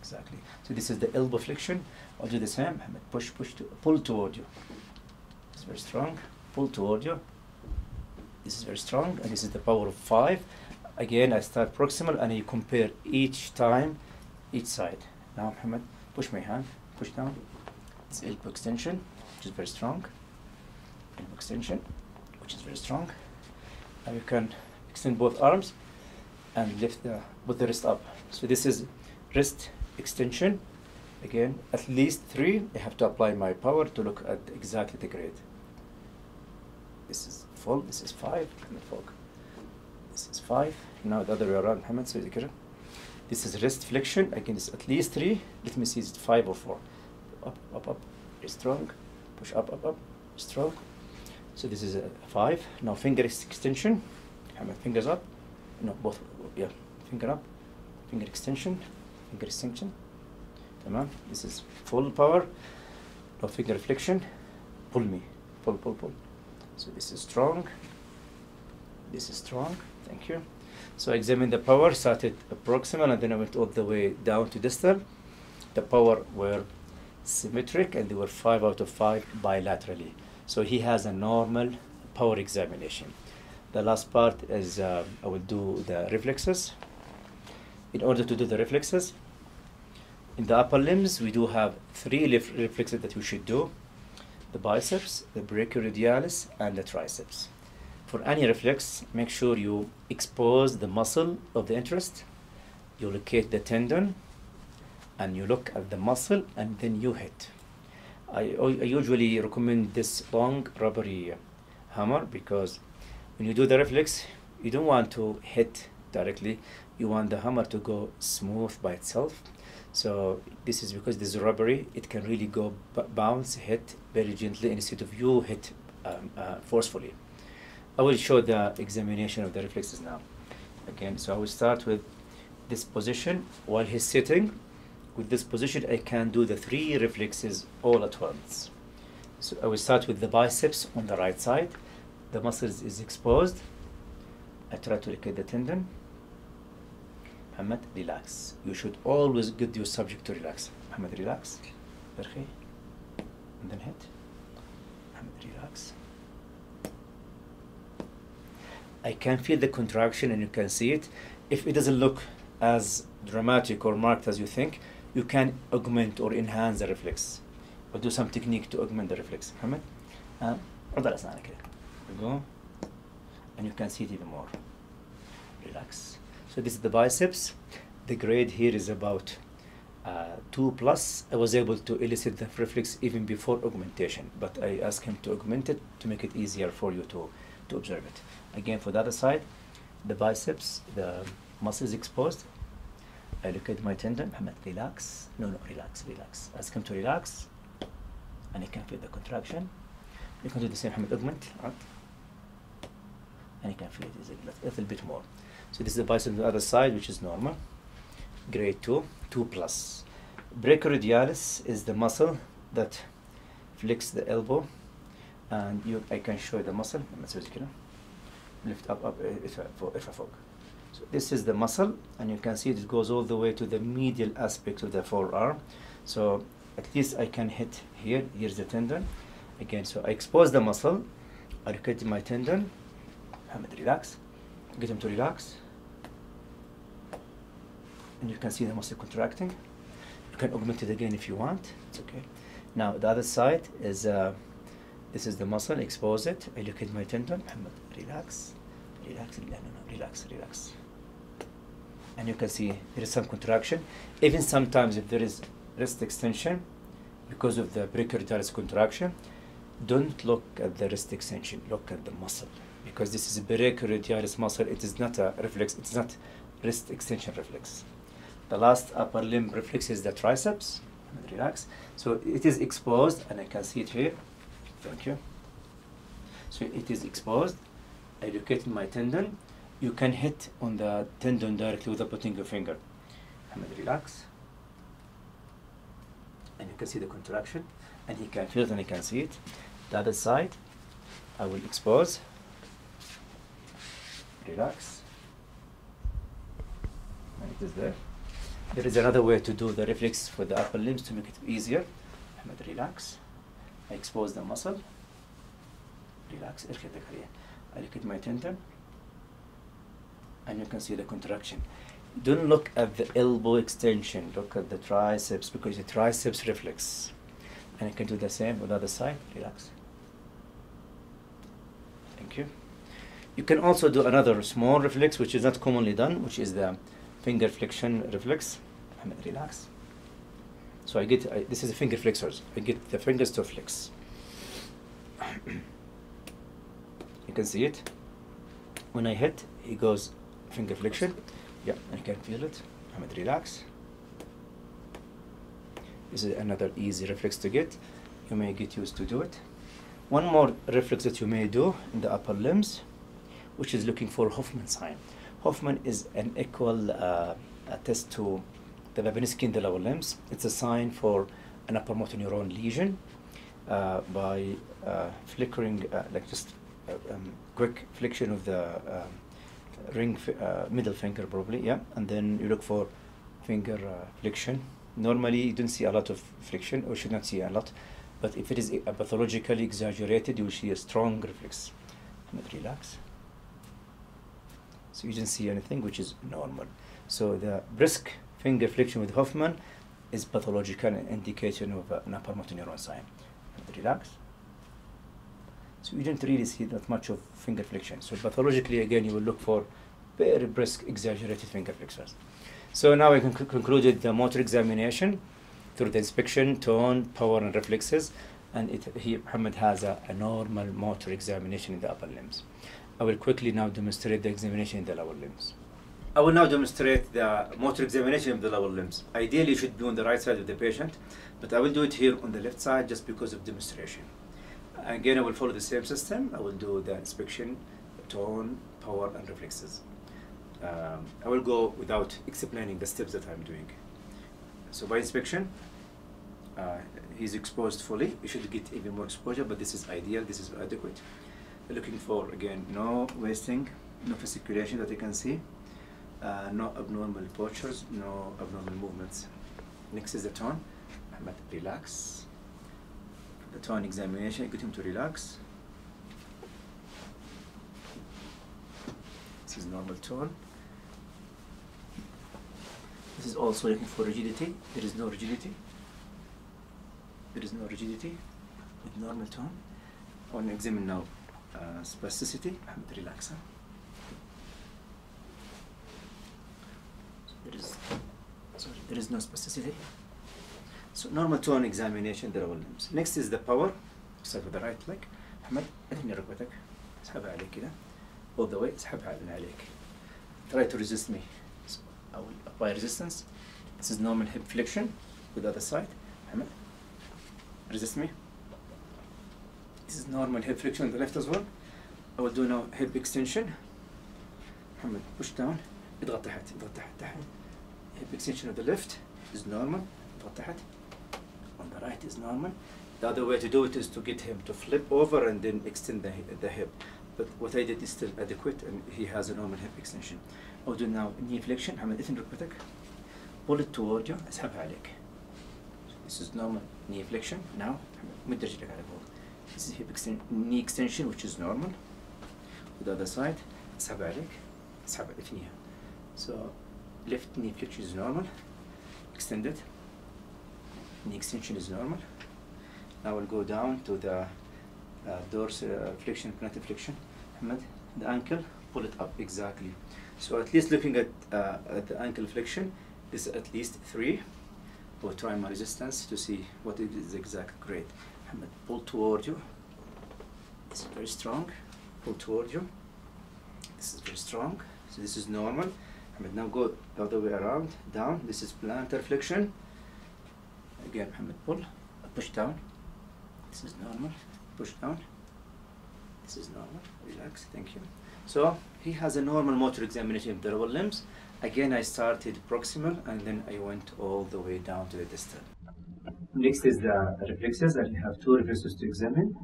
Speaker 1: Exactly. So this is the elbow flexion. I'll do the same. Ahmed, push, push to pull toward you. It's very strong. Pull toward you. This is very strong, and this is the power of five. Again, I start proximal, and you compare each time, each side. Now, Muhammad, push my hand. Push down. It's elbow extension, which is very strong elbow extension, which is very strong. Now you can extend both arms and lift the put the wrist up. So this is wrist extension. Again, at least three. I have to apply my power to look at exactly the grade. This is full. This is five. Muhammad فوق. This is five. Now the other way around. Muhammad سوي كده. This is wrist flexion. Again, it's at least three. Let me see. Is it five or four? Up, up, up. Very strong. Push up, up, up. Strong. So this is a five. Now finger ex- extension. Hammer fingers up. No, both. Yeah, finger up. Finger extension. Finger extension. تمام. This is full power. Now finger flexion. Pull me. pull, pull, pull. So this is strong. This is strong. Thank you. So I examined the power, started proximal, and then I went all the way down to distal. The power were symmetric, and they were five out of five bilaterally. So he has a normal power examination. The last part is uh, I will do the reflexes. In order to do the reflexes, in the upper limbs, we do have three reflexes that we should do the biceps, the brachioradialis, and the triceps. For any reflex, make sure you expose the muscle of the interest, you locate the tendon, and you look at the muscle, and then you hit. I, I usually recommend this long rubbery hammer because when you do the reflex, you don't want to hit directly, you want the hammer to go smooth by itself. So this is because this is rubbery, it can really go bounce, hit very gently instead of you hit um, uh, forcefully. I will show the examination of the reflexes now. Again, so I will start with this position while he's sitting. With this position, I can do the three reflexes all at once. So I will start with the biceps on the right side. The muscle is exposed. I try to locate the tendon. Muhammad, relax. You should always get your subject to relax. Muhammad, relax. Berkhi. And then hit. Muhammad, relax. I can feel the contraction and you can see it. If it doesn't look as dramatic or marked as you think, you can augment or enhance the reflex or do some technique to augment the reflex. Muhammad, uh, عضل أسنانك كده. You go, and you can see it even more. Relax. So this is the biceps. The grade here is about uh, 2 plus. I was able to elicit the reflex even before augmentation, but I asked him to augment it to make it easier for you to, to observe it. Again, for the other side, the biceps, the muscle is exposed. I look at my tendon. Muhammad, relax. No, no, relax, relax. Ask him to relax, and he can feel the contraction. You can do the same, Muhammad, augment. Right? And you can feel it a little bit more. So this is the bicep on the other side, which is normal. Grade 2, 2 plus. Brachioradialis is the muscle that flexes the elbow. And you, I can show you the muscle. Lift up, up, uh, if I, if I focus. So this is the muscle, and you can see it goes all the way to the medial aspect of the forearm. So at least I can hit here. Here's the tendon. Again, so I expose the muscle, I rotate my tendon, I'm relax, get him to relax, and you can see the muscle contracting. You can augment it again if you want. It's okay. Now the other side is uh, this is the muscle. Expose it. I look at my tendon. Muhammad, relax, relax, no, no, relax, relax. And you can see there is some contraction. Even sometimes if there is wrist extension, because of the brachioradialis contraction, don't look at the wrist extension. Look at the muscle because this is a brachioradialis muscle. It is not a reflex. It's not wrist extension reflex. The last upper limb reflex is the triceps. Relax. So it is exposed, and I can see it here. Thank you. So it is exposed. I locate my tendon. You can hit on the tendon directly without putting your finger. Hamid, relax. And you can see the contraction, and he can feel it and he can see it. The other side, I will expose. Relax. And it is there. There is another way to do the reflex for the upper limbs to make it easier. Ahmed, relax. Expose the muscle. Relax. I look at my tendon. And you can see the contraction. Don't look at the elbow extension. Look at the triceps because the triceps reflex. And I can do the same with the other side. Relax. Thank you. You can also do another small reflex, which is not commonly done, which is the finger flexion reflex. Ahmed, relax. So I get, I, this is finger flexors. I get the fingers to flex. you can see it. When I hit, he goes finger flexion. Yeah, I can feel it. Ahmed, relax. This is another easy reflex to get. You may get used to do it. One more reflex that you may do in the upper limbs, which is looking for Hoffman sign. Hoffman is an equal uh, attest to the Babinski in the lower limbs. It's a sign for an upper motor neuron lesion. uh, by uh, flickering, uh, like just uh, um, quick flexion of the um, ring, uh, middle finger probably, yeah, and then you look for finger uh, flexion. Normally, you don't see a lot of flexion, or should not see a lot, but if it is uh, pathologically exaggerated, you will see a strong reflex. And relax. So you didn't see anything, which is normal. So the brisk finger flexion with Hoffman is pathological indication of uh, an upper motor neuron sign. And relax. So you didn't really see that much of finger flexion. So pathologically, again, you will look for very brisk, exaggerated finger flexors. So now we can c- concluded the motor examination through the inspection, tone, power, and reflexes. And it, he, Muhammad has a, a normal motor examination in the upper limbs. I will quickly now demonstrate the examination in the lower limbs. I will now demonstrate the motor examination of the lower limbs. Ideally, it should be on the right side of the patient, but I will do it here on the left side just because of demonstration. Again, I will follow the same system. I will do the inspection, tone, power, and reflexes. Um, I will go without explaining the steps that I'm doing. So by inspection, uh, he's exposed fully. You should get even more exposure, but this is ideal. This is adequate. Looking for again, no wasting, no fasciculation that you can see, uh, no abnormal postures, no abnormal movements. Next is the tone. Ahmed, relax. The tone examination, get him to relax. This is normal tone. This is also looking for rigidity. There is no rigidity. There is no rigidity with normal tone. To examine now uh, spasticity. Ahmed, relax. Huh? So there is sorry, there is no spasticity. So normal tone examination the lower limbs. Next is the power. Start with the right leg. أحمد اثني ركبتك اسحبها عليك كده all the way اسحبها من عليك. Try to resist me. So I will apply resistance. This is normal hip flexion with the other side. أحمد resist me. This is normal hip flexion on the left as well. I will do now hip extension. محمد push down. اضغط تحت اضغط تحت تحت. Hip extension of the left is normal. اضغط تحت. On the right is normal. The other way to do it is to get him to flip over and then extend the, hi- the hip. But what I did is still adequate and he has a normal hip extension. I'll do now knee flexion. محمد اثني ركبتك. Pull it toward you. اسحبها عليك. This is normal knee flexion. Now مد رجلك على فوق. This is hip extension, knee extension which is normal. With the other side. اسحبها عليك. اسحبها اثنيها. So left knee flexion is normal. Extended. Knee extension is normal. Now we'll go down to the uh, dorsal uh, flexion, plantar flexion. Ahmed, the ankle, pull it up exactly. So at least looking at, uh, at the ankle flexion, this is at least three. We'll try my resistance to see what it is the exact grade. Ahmed, pull toward you. It's very strong. Pull toward you. This is very strong. So this is normal. Ahmed, now go the other way around, down. This is plantar flexion. Again, Mohammed, pull, push down. This is normal. Push down. This is normal. Relax. Thank you. So he has a normal motor examination of the lower limbs. Again, I started proximal and then I went all the way down to the distal. Next is the reflexes. I have two reflexes to examine,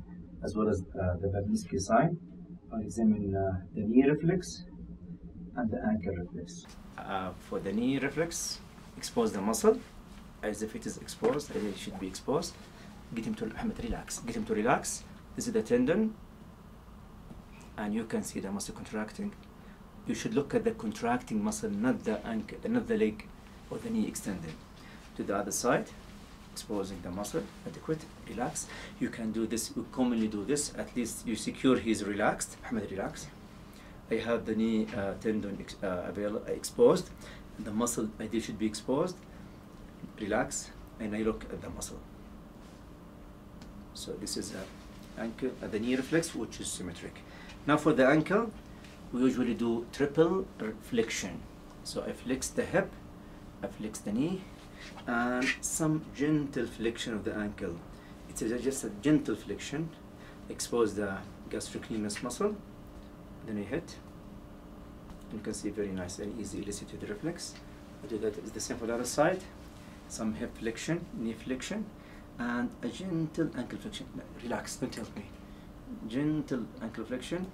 Speaker 1: as well as uh, the Babinski sign. I'll examine uh, the knee reflex and the ankle reflex. Uh, for the knee reflex, expose the muscle as if it is exposed, as it should be exposed. Get him to relax. Get him to relax. This is the tendon, and you can see the muscle contracting. You should look at the contracting muscle, not the ankle, not the leg or the knee extended. To the other side, exposing the muscle, adequate, relax. You can do this, we commonly do this, at least you secure he's relaxed. Ahmed, relax. I have the knee uh, tendon ex- uh, exposed, the muscle ideally should be exposed. Relax, and I look at the muscle. So this is a ankle, uh, the knee reflex, which is symmetric. Now for the ankle, we usually do triple flexion. So I flex the hip, I flex the knee, and some gentle flexion of the ankle. It's just a gentle flexion. Expose the gastrocnemius muscle, then I hit. You can see very nice and easy elicited reflex. I do that. It's the same for the other side. Some hip flexion, knee flexion, and a gentle ankle flexion. Relax, don't help me. Gentle ankle flexion,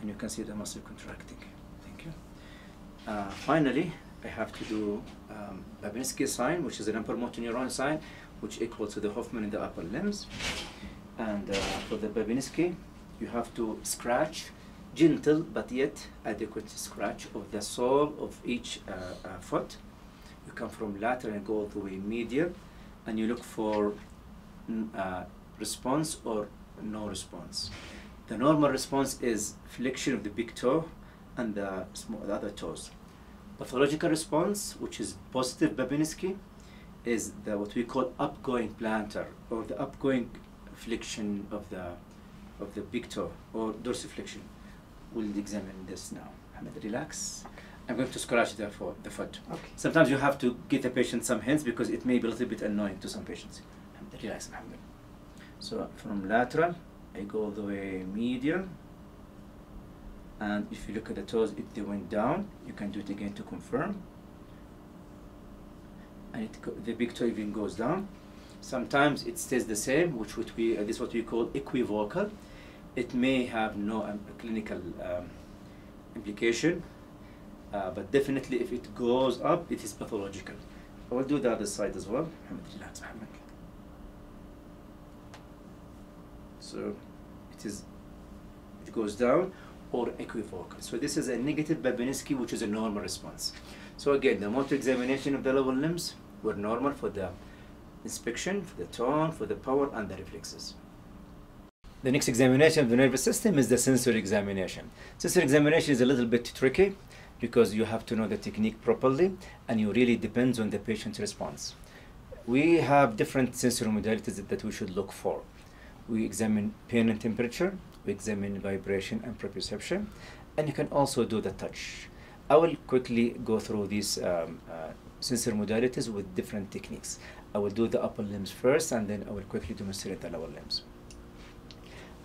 Speaker 1: and you can see the muscle contracting. Thank you. Uh, finally, I have to do um, Babinski sign, which is an upper motor neuron sign, which equal to the Hoffman in the upper limbs. And uh, for the Babinski, you have to scratch, gentle but yet adequate scratch of the sole of each uh, uh, foot. You come from lateral and go all the way medial, and you look for mm, uh, response or no response. The normal response is flexion of the big toe and the, small, the other toes. Pathological response, which is positive Babinski, is the what we call upgoing plantar or the upgoing flexion of the of the big toe or dorsiflexion. We'll examine this now. Hamid, relax. I'm going to scratch the foot. The foot.
Speaker 2: Okay.
Speaker 1: Sometimes you have to give the patient some hints because it may be a little bit annoying to some patients. Relax, Mohammed. So from lateral, I go all the way medial. And if you look at the toes, if they went down, you can do it again to confirm. And it the big toe even goes down. Sometimes it stays the same, which would be uh, this is what we call equivocal. It may have no um, clinical um, implication, uh, but definitely if it goes up, it is pathological. I will do the other side as well. So it is it goes down or equivocal. So this is a negative Babinski, which is a normal response. So again, the motor examination of the lower limbs were normal for the inspection, for the tone, for the power, and the reflexes. The next examination of the nervous system is the sensory examination. Sensory examination is a little bit tricky because you have to know the technique properly and you really depends on the patient's response. We have different sensory modalities that we should look for. We examine pain and temperature, we examine vibration and proprioception, and you can also do the touch. I will quickly go through these um, uh, sensory modalities with different techniques. I will do the upper limbs first and then I will quickly demonstrate the lower limbs.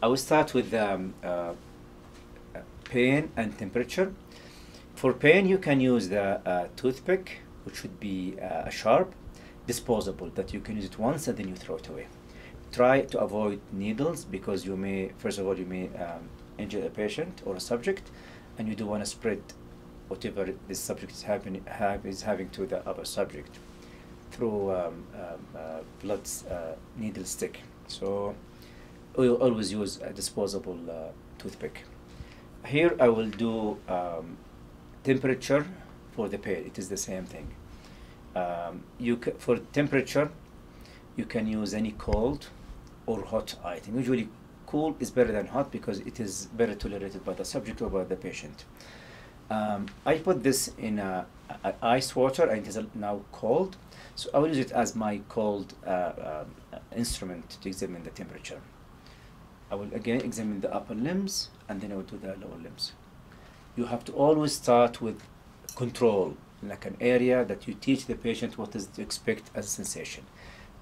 Speaker 1: I will start with um, uh, uh, pain and temperature. For pain, you can use the uh, toothpick, which would be uh, a sharp, disposable, that you can use it once and then you throw it away. Try to avoid needles because you may, first of all, you may um, injure a patient or a subject, and you don't want to spread whatever this subject is, happen, have, is having to the other subject through um, um, uh, blood uh, needle stick. So we always use a disposable uh, toothpick. Here I will do um, temperature for the pain. It is the same thing. Um, you for temperature, you can use any cold or hot item. Usually, cool is better than hot because it is better tolerated by the subject or by the patient. Um, I put this in a, a- ice water and it is now cold, so I will use it as my cold uh, um, instrument to examine the temperature. I will again examine the upper limbs and then I will do the lower limbs. You have to always start with control, like an area that you teach the patient what is to expect as a sensation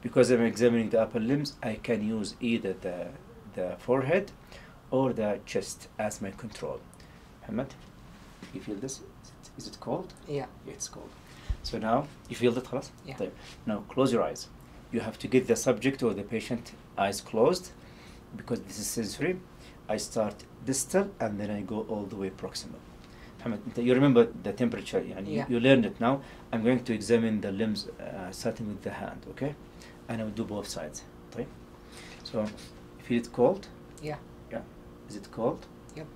Speaker 1: Because I'm examining the upper limbs, I can use either the, the forehead or the chest as my control. Muhammad, you feel this? Is it, is it cold?
Speaker 2: Yeah.
Speaker 1: Yeah, it's cold. So now you feel it, خلاص?
Speaker 2: Yeah.
Speaker 1: طيب. Now close your eyes. You have to get the subject or the patient eyes closed because this is sensory. I start distal and then I go all the way proximal. Mohammed, أنت- you remember the temperature, يعني
Speaker 2: Yeah.
Speaker 1: you, you learned it now. I'm going to examine the limbs uh, starting with the hand, okay? and I will do both sides. Okay. So if it's cold.
Speaker 2: Yeah.
Speaker 1: Yeah. Is it cold?
Speaker 2: Yep.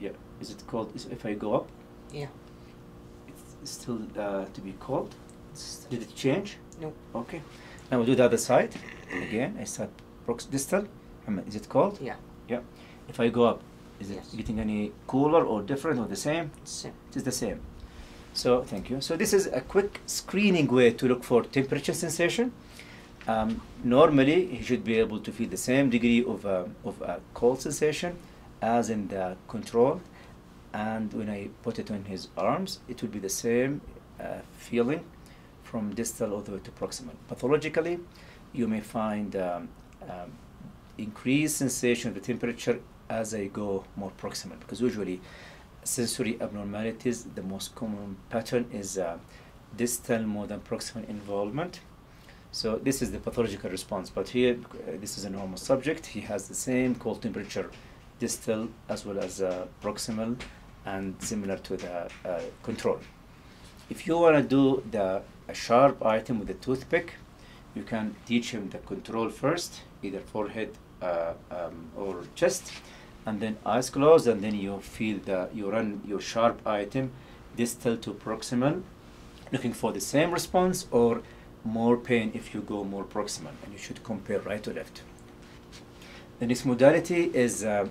Speaker 1: Yeah. Is it cold? Is, if I go up?
Speaker 2: Yeah.
Speaker 1: It's still uh, to be cold. Did it change?
Speaker 2: No.
Speaker 1: Okay. Now we'll do the other side. Again, I start prox distal. Um, is it cold?
Speaker 2: Yeah.
Speaker 1: Yeah. If I go up, is it
Speaker 2: yes.
Speaker 1: getting any cooler or different or the same?
Speaker 2: Same.
Speaker 1: It is the same. So thank you. So this is a quick screening way to look for temperature sensation. Um, normally, he should be able to feel the same degree of uh, of a cold sensation as in the control. And when I put it on his arms, it would be the same uh, feeling from distal all the way to proximal. Pathologically, you may find um, um, increased sensation of the temperature as I go more proximal because usually sensory abnormalities, the most common pattern is uh, distal more than proximal involvement. So this is the pathological response. But here, uh, this is a normal subject. He has the same cold temperature, distal as well as uh, proximal, and similar to the uh, control. If you want to do the sharp item with a toothpick, you can teach him the control first, either forehead uh, um, or chest, and then eyes closed, and then you feel the you run your sharp item distal to proximal, looking for the same response or more pain if you go more proximal, and you should compare right to left. The next modality is uh,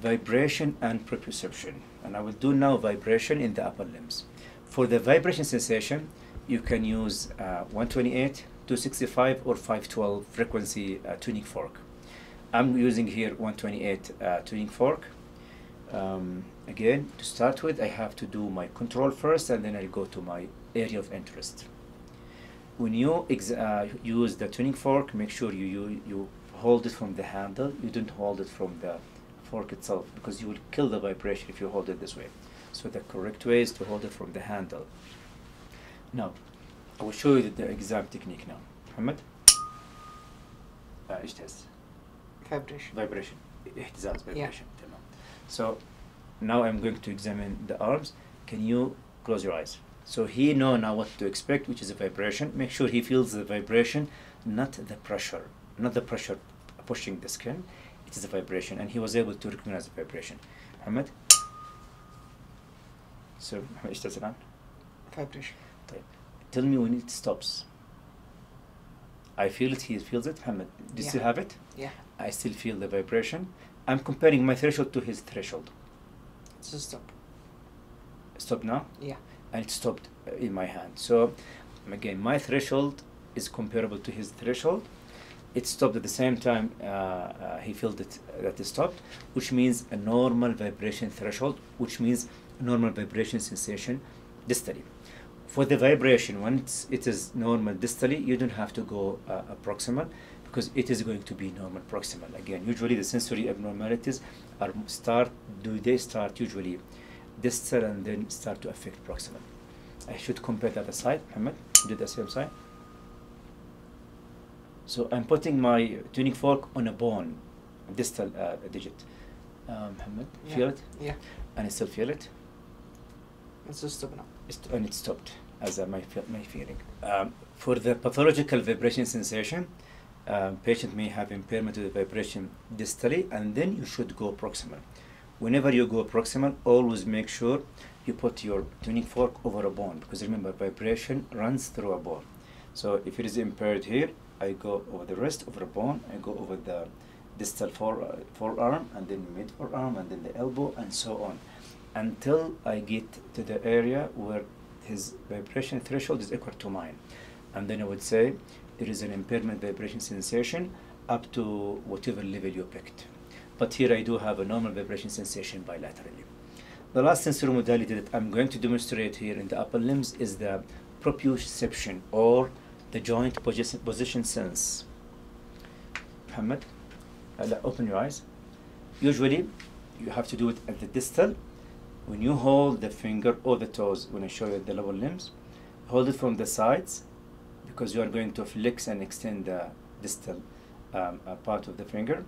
Speaker 1: vibration and proprioception, and I will do now vibration in the upper limbs. For the vibration sensation, you can use uh, 128, 265, or 512 frequency uh, tuning fork. I'm using here 128 uh, tuning fork. Um, again, to start with, I have to do my control first, and then I'll go to my area of interest When you ex- uh, use the tuning fork, make sure you, you you hold it from the handle. You don't hold it from the fork itself because you will kill the vibration if you hold it this way. So the correct way is to hold it from the handle. Now, I will show you the, the exam technique now. محمد آه، ايش تحس؟
Speaker 2: vibration
Speaker 1: vibration اهتزاز
Speaker 2: Yeah.
Speaker 1: vibration تمام so now I'm going to examine the arms can you close your eyes so he know now what to expect which is a vibration make sure he feels the vibration not the pressure not the pressure pushing the skin it is a vibration and he was able to recognize the vibration محمد so محمد ايش تحس الآن؟
Speaker 2: vibration
Speaker 1: طيب tell me when it stops I feel it he feels it محمد do you
Speaker 2: Yeah.
Speaker 1: still have it
Speaker 2: yeah
Speaker 1: I still feel the vibration. I'm comparing my threshold to his threshold.
Speaker 2: it's a stop
Speaker 1: Stop now,
Speaker 2: yeah
Speaker 1: and it stopped in my hand. So, again, my threshold is comparable to his threshold. It stopped at the same time. Uh, uh, he felt it that it stopped, which means a normal vibration threshold, which means normal vibration sensation distally. For the vibration, once it is normal distally, you don't have to go uh, proximal because it is going to be normal proximal. Again, usually the sensory abnormalities are start. Do they start usually distal and then start to affect proximal? I should compare the other side. Muhammad, do the same side. So I'm putting my tuning fork on a bone, distal uh, digit. Uh, Muhammad,
Speaker 2: yeah
Speaker 1: feel it,
Speaker 2: yeah
Speaker 1: and I still feel it.
Speaker 2: it's a stop now
Speaker 1: It's- and it stopped as uh, my fe- my feeling. Um, for the pathological vibration sensation, um, patient may have impairment of the vibration distally, and then you should go proximal. Whenever you go proximal, always make sure you put your tuning fork over a bone because remember vibration runs through a bone. So if it is impaired here, I go over the wrist, over a bone, I go over the distal fore, uh, forearm, and then mid forearm, and then the elbow, and so on, until I get to the area where his vibration threshold is equal to mine. And then I would say there is an impairment vibration sensation up to whatever level you picked. But here I do have a normal vibration sensation bilaterally. The last sensory modality that I'm going to demonstrate here in the upper limbs is the proprioception or the joint position, position sense. Muhammad, uh, open your eyes. Usually, you have to do it at the distal. When you hold the finger or the toes, when I show you the lower limbs, hold it from the sides because you are going to flex and extend the distal um, uh, part of the finger.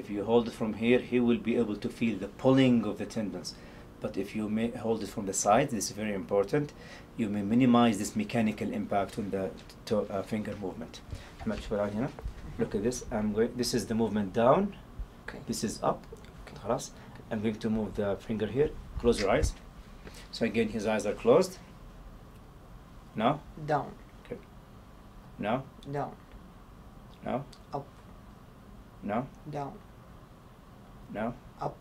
Speaker 1: If you hold it from here, he will be able to feel the pulling of the tendons. But if you hold it from the side, this is very important, you may minimize this mechanical impact on the uh, finger movement. Look at this. I'm going, this is the movement down.
Speaker 2: Okay.
Speaker 1: This is up. I'm going to move the finger here. Close your eyes. So again, his eyes are closed. Now?
Speaker 2: Down. Okay.
Speaker 1: Now?
Speaker 2: Down.
Speaker 1: Now?
Speaker 2: Up.
Speaker 1: Now?
Speaker 2: Down.
Speaker 1: No?
Speaker 2: Up.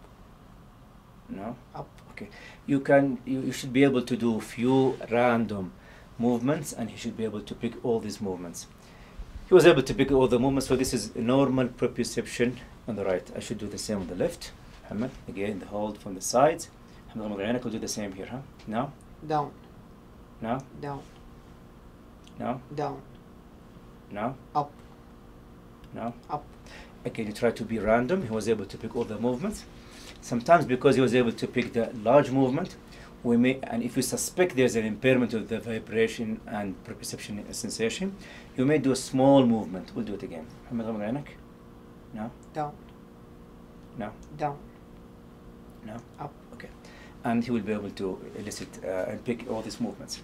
Speaker 1: No?
Speaker 2: Up.
Speaker 1: Okay. You can, you, you should be able to do few random movements and he should be able to pick all these movements. He was able to pick all the movements, so this is normal proprioception on the right. I should do the same on the left. Muhammad, again, the hold from the sides. Muhammad Ramadan, will do the same here, huh? Now?
Speaker 2: Down.
Speaker 1: Now?
Speaker 2: Down.
Speaker 1: Now?
Speaker 2: Down.
Speaker 1: Now?
Speaker 2: Up.
Speaker 1: Now?
Speaker 2: Up
Speaker 1: again he tried to be random. He was able to pick all the movements. Sometimes because he was able to pick the large movement we may and if you suspect there's an impairment of the vibration and perception sensation you may do a small movement. We'll do it again. No?
Speaker 2: Don't.
Speaker 1: No?
Speaker 2: Don't.
Speaker 1: No?
Speaker 2: Up.
Speaker 1: Okay. And he will be able to elicit uh, and pick all these movements.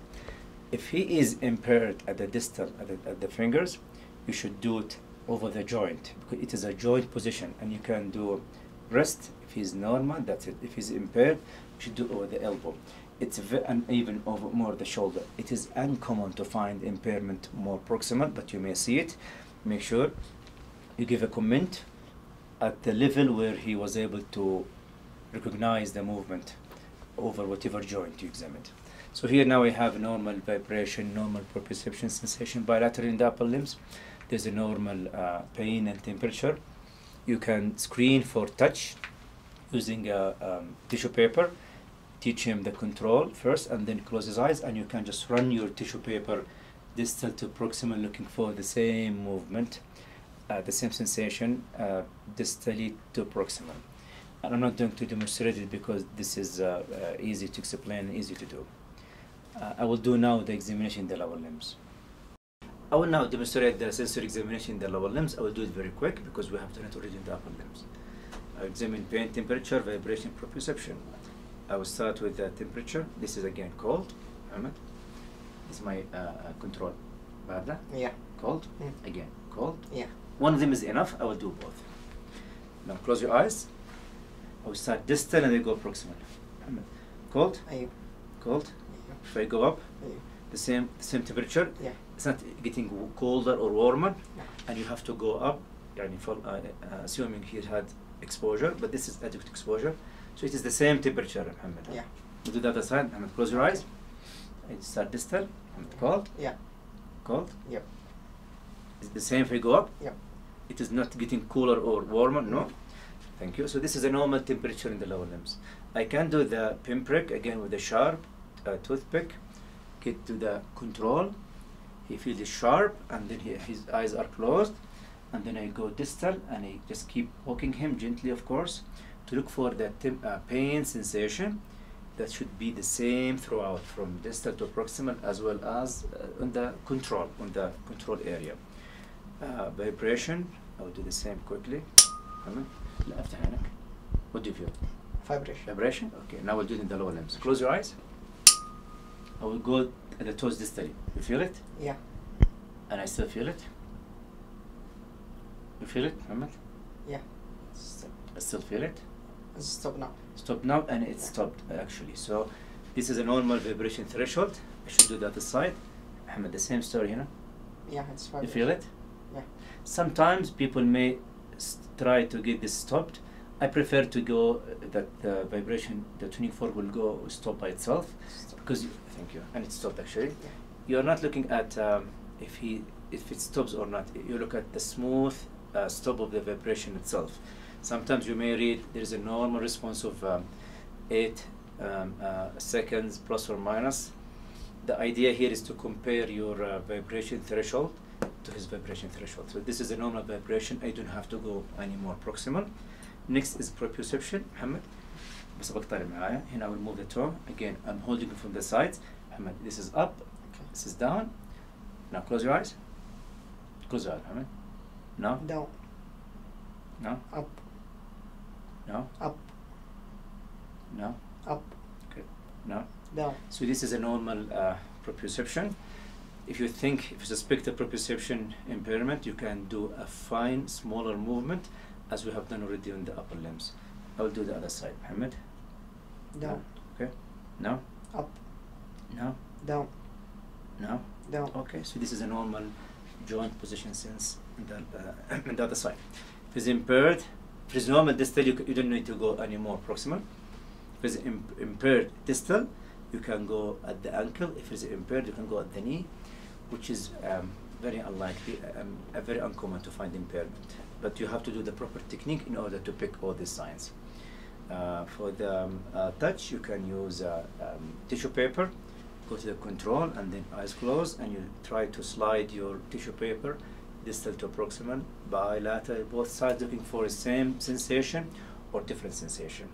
Speaker 1: If he is impaired at the distal at the, at the fingers you should do it over the joint because it is a joint position and you can do wrist if he's normal, that's it. If he's impaired, you should do over the elbow. It's ve- and even over more the shoulder. It is uncommon to find impairment more proximal, but you may see it. Make sure you give a comment at the level where he was able to recognize the movement over whatever joint you examined. So here now we have normal vibration, normal proprioception sensation bilateral in the upper limbs. There's a normal uh, pain and temperature. You can screen for touch using a um, tissue paper. Teach him the control first and then close his eyes and you can just run your tissue paper distal to proximal looking for the same movement, uh, the same sensation uh, distally to proximal. And I'm not going to demonstrate it because this is uh, uh, easy to explain, easy to do. Uh, I will do now the examination in the lower limbs. I will now demonstrate the sensory examination in the lower limbs. I will do it very quick because we have done it already in the upper limbs. I examine pain, temperature, vibration, proprioception. I will start with the temperature. This is again cold. Ahmed. This is my uh, uh control. Barda?
Speaker 2: Yeah.
Speaker 1: Cold?
Speaker 2: yeah.
Speaker 1: Again, cold?
Speaker 2: Yeah.
Speaker 1: One of them is enough. I will do both. Now close your eyes. I will start distal and then go proximal. Ahmed. Cold? Cold? If I go up? The same, the same temperature?
Speaker 2: Yeah
Speaker 1: It's not getting w- colder or warmer,
Speaker 2: No.
Speaker 1: and you have to go up. يعني for, uh, uh, assuming he had exposure, but this is adequate exposure, so it is the same temperature, Mohammed.
Speaker 2: yeah
Speaker 1: We do the other side. Mohammed, close your eyes. I start distal. Mohammed, cold,
Speaker 2: yeah
Speaker 1: cold.
Speaker 2: yep
Speaker 1: Is it the same if I go up?
Speaker 2: yep
Speaker 1: It is not getting cooler or warmer. No. Thank you. So this is a normal temperature in the lower limbs. I can do the pinprick again with a sharp uh, toothpick. Get to the control. He feels it sharp, and then he, his eyes are closed. And then I go distal, and I just keep poking him gently, of course, to look for the tem- uh, pain sensation. That should be the same throughout, from distal to proximal, as well as uh, on the control, on the control area. Uh, vibration, I will do the same quickly. تمام؟ لا افتح عينك. What do you feel?
Speaker 2: vibration
Speaker 1: Vibration? Okay, now we'll do it in the lower limbs. Close your eyes. I will go at the toes distally. You feel it?
Speaker 2: yeah
Speaker 1: And I still feel it? You feel it, Mohammed?
Speaker 2: yeah stop
Speaker 1: I still feel it?
Speaker 2: stop now
Speaker 1: Stop now, and it stopped actually. So this is a normal vibration threshold. I should do the other side. Mohammed, the same story you know?
Speaker 2: yeah it's
Speaker 1: fine.
Speaker 2: You
Speaker 1: feel it?
Speaker 2: yeah
Speaker 1: Sometimes people may try to get this stopped. I prefer to go uh, that the vibration, the tuning fork will go stop by itself
Speaker 2: Stop.
Speaker 1: because Thank you. And it stopped actually.
Speaker 2: Yeah.
Speaker 1: You're not looking at um, if he if it stops or not. You look at the smooth uh, stop of the vibration itself. Sometimes you may read there is a normal response of um, eight um, uh, seconds plus or minus. The idea here is to compare your uh, vibration threshold to his vibration threshold. So this is a normal vibration. I don't have to go any more proximal. Next is proprioception, Mohammed. Here I will move the toe Again, I'm holding it from the sides. Ahmed, this is up,
Speaker 2: okay.
Speaker 1: this is down. Now close your eyes. Close your eyes, Ahmed. No?
Speaker 2: Down.
Speaker 1: No?
Speaker 2: Up.
Speaker 1: No?
Speaker 2: Up.
Speaker 1: No?
Speaker 2: Up.
Speaker 1: Okay. No?
Speaker 2: Down.
Speaker 1: So this is a normal uh, proprioception. If you think, if you suspect a proprioception impairment, you can do a fine, smaller movement as we have done already on the upper limbs. I will do the other side, Mohammed.
Speaker 2: down
Speaker 1: Okay. No,
Speaker 2: up
Speaker 1: no,
Speaker 2: down
Speaker 1: no.
Speaker 2: down
Speaker 1: Okay, so this is a normal joint position sense in the, uh, in the other side. If it's impaired, if it's normal distal, you, you don't need to go any more proximal. If it's im- impaired distal, you can go at the ankle. If it's impaired, you can go at the knee, which is um, very unlikely, um, very uncommon to find impairment. But you have to do the proper technique in order to pick all these signs. Uh, for the um, uh, touch, you can use uh, um, tissue paper go to the control and then eyes closed and you try to slide your tissue paper distal to proximal bilateral both sides looking for the same sensation or different sensation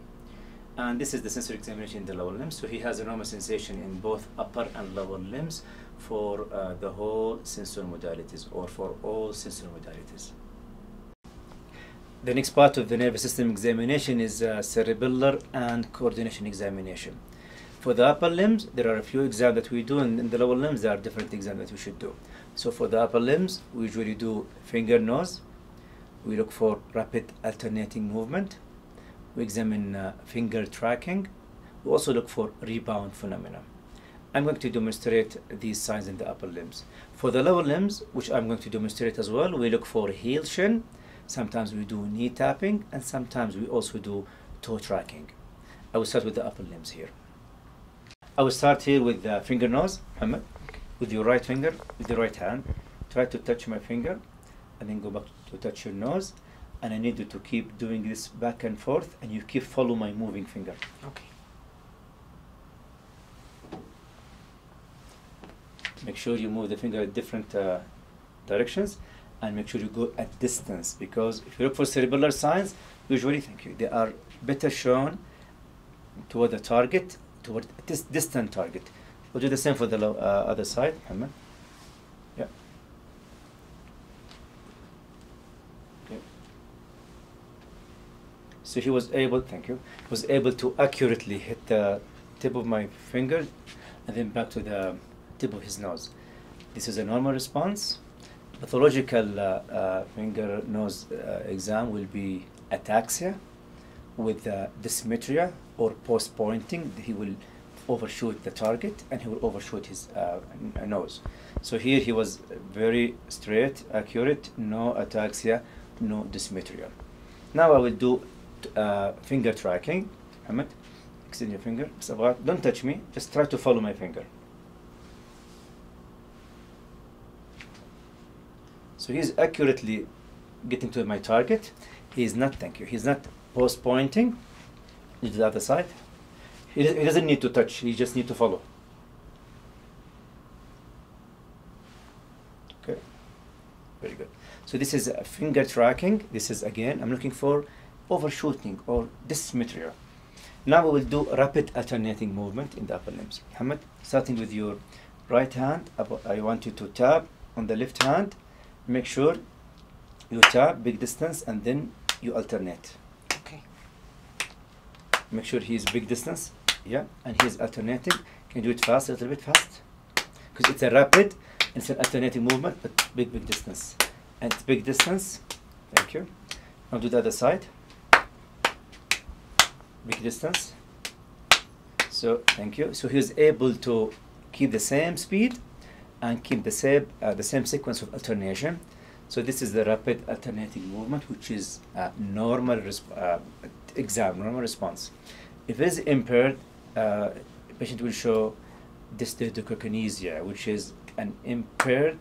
Speaker 1: And this is the sensory examination in the lower limbs. So he has a normal sensation in both upper and lower limbs for uh, the whole sensory modalities or for all sensory modalities. The next part of the nervous system examination is uh, cerebellar and coordination examination. For the upper limbs, there are a few exams that we do, and in the lower limbs, there are different exams that we should do. So for the upper limbs, we usually do finger nose. We look for rapid alternating movement. We examine uh, finger tracking. We also look for rebound phenomena. I'm going to demonstrate these signs in the upper limbs. For the lower limbs, which I'm going to demonstrate as well, we look for heel shin. Sometimes we do knee tapping, and sometimes we also do toe tracking. I will start with the upper limbs here. I will start here with the finger nose, Muhammad, with your right finger, with your right hand. Try to touch my finger, and then go back to touch your nose. And I need you to keep doing this back and forth, and you keep follow my moving finger.
Speaker 2: Okay.
Speaker 1: Make sure you move the finger in different uh, directions, and make sure you go at distance because if you look for cerebellar signs, usually, thank you, they are better shown toward the target, toward this distant target. We'll do the same for the uh, other side. Yeah. Okay. So he was able, thank you, was able to accurately hit the tip of my finger and then back to the tip of his nose. This is a normal response pathological uh, uh, finger nose uh, exam will be ataxia with uh, dysmetria or post pointing. He will overshoot the target and he will overshoot his uh, nose. So here he was very straight, accurate, no ataxia, no dysmetria. Now I will do uh, finger tracking. Hamid, extend your finger. Don't touch me, just try to follow my finger. So he's accurately getting to my target. He's not, thank you, he's not post pointing to the other side. He, he doesn't need to touch, he just need to follow. Okay, very good. So this is finger tracking. This is again, I'm looking for overshooting or dysmetria. Now we will do rapid alternating movement in the upper limbs. Muhammad, starting with your right hand, I want you to tap on the left hand. Make sure you tap big distance and then you alternate.
Speaker 2: Okay.
Speaker 1: Make sure he's big distance, yeah, and he's alternating. Can you do it fast, a little bit fast? Because it's a rapid, it's an alternating movement, but big, big distance. And big distance. Thank you. Now do the other side. Big distance. So thank you. So he was able to keep the same speed and keep the same uh, the same sequence of alternation. So this is the rapid alternating movement, which is a normal uh, exam, normal response. If it is impaired, uh, patient will show dysdiadochokinesia, which is an impaired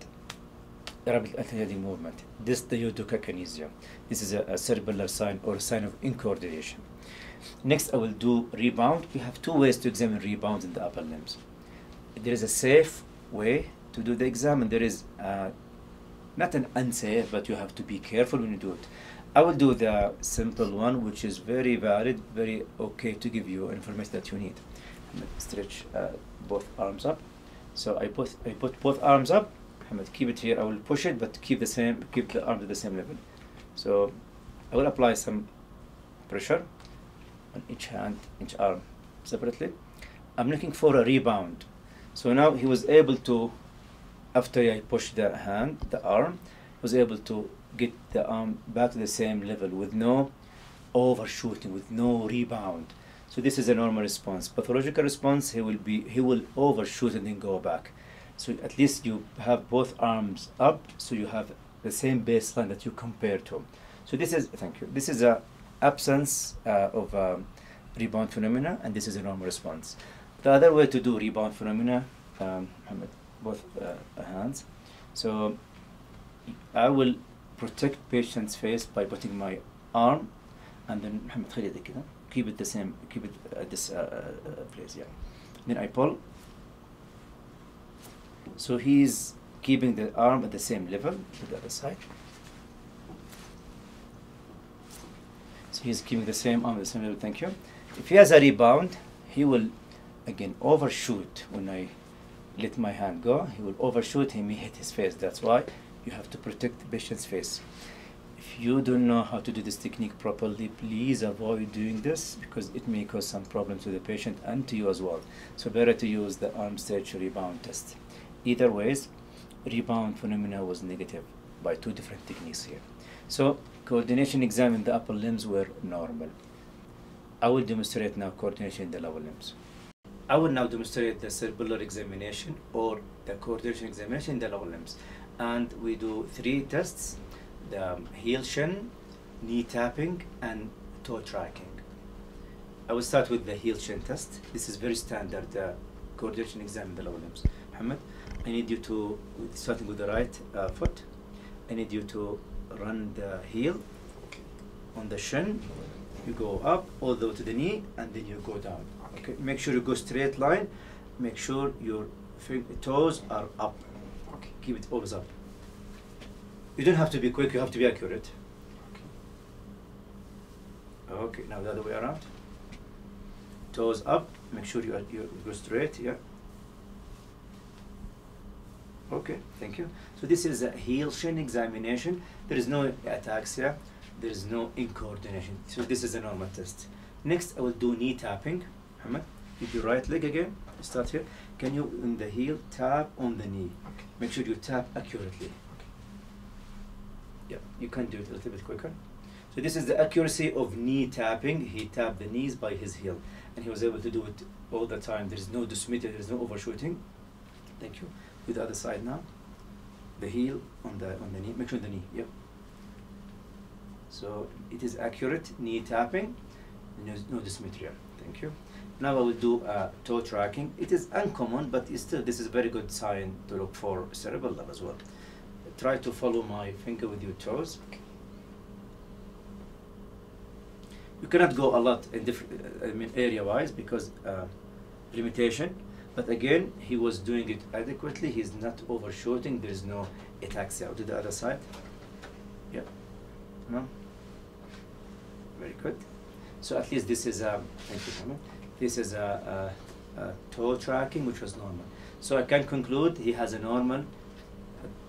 Speaker 1: rapid alternating movement. Dysdiadochokinesia. This is a, a cerebellar sign or a sign of incoordination. Next, I will do rebound. We have two ways to examine rebound in the upper limbs. There is a safe way to do the exam, and there is uh, not an unsafe, but you have to be careful when you do it. I will do the simple one, which is very valid, very okay to give you information that you need. Stretch uh, both arms up. So I put I put both arms up. Hamid, keep it here. I will push it, but keep the same keep the arms at the same level. So I will apply some pressure on each hand, each arm separately. I'm looking for a rebound. So now he was able to, after I pushed the hand, the arm, was able to get the arm back to the same level with no overshooting, with no rebound. So this is a normal response. Pathological response, he will be he will overshoot and then go back. So at least you have both arms up, so you have the same baseline that you compare to. So this is thank you. This is a absence uh, of um, rebound phenomena, and this is a normal response. The other way to do rebound phenomena, um, both uh, hands. So I will protect patient's face by putting my arm, and then Mohammed خلي يدك كده. keep it the same, keep it at this uh, uh, place, yeah. Then I pull. So he's keeping the arm at the same level to the other side. So he's keeping the same arm at the same level, thank you. If he has a rebound, he will again overshoot when I let my hand go. He will overshoot, him. he hit his face. That's why you have to protect the patient's face. If you don't know how to do this technique properly, please avoid doing this because it may cause some problems to the patient and to you as well. So better to use the arm stretch rebound test. Either ways, rebound phenomena was negative by two different techniques here. So coordination exam in the upper limbs were normal. I will demonstrate now coordination in the lower limbs. I will now demonstrate the cerebellar examination or the coordination examination in the lower limbs. And we do three tests, the heel shin, knee tapping, and toe tracking. I will start with the heel shin test. This is very standard uh, coordination exam in the lower limbs. Muhammad, I need you to, starting with the right uh, foot, I need you to run the heel on the shin. You go up all the way to the knee, and then you go down. Okay. Make sure you go straight line. Make sure your toes are up.
Speaker 2: Okay.
Speaker 1: Keep it always up. You don't have to be quick. You have to be accurate. Okay. Now the other way around. Toes up. Make sure you, are, you go straight. Yeah. Okay, thank you. So this is a heel shin examination. There is no ataxia. There is no incoordination. So this is a normal test. Next, I will do knee tapping. Muhammad, with your right leg again. Start here. Can you, in the heel, tap on the knee?
Speaker 2: Okay.
Speaker 1: Make sure you tap accurately. Yeah, you can do it a little bit quicker. So this is the accuracy of knee tapping. He tapped the knees by his heel, and he was able to do it all the time. There is no dysmetria. There is no overshooting. Thank you. With the other side now. The heel on the on the knee. Make sure the knee. Yep. So it is accurate knee tapping. No, no dysmetria. Thank you. Now I will do uh, toe tracking. It is uncommon, but still this is a very good sign to look for cerebral cerebellum as well. Try to follow my finger with your toes. You cannot go a lot in different, uh, I mean, area-wise because uh, limitation. But again, he was doing it adequately. He's not overshooting. There is no ataxia. I'll the other side. Yeah. No. Very good. So at least this is a. Thank you, Mohammed. This is a, a, a toe tracking, which was normal. So I can conclude he has a normal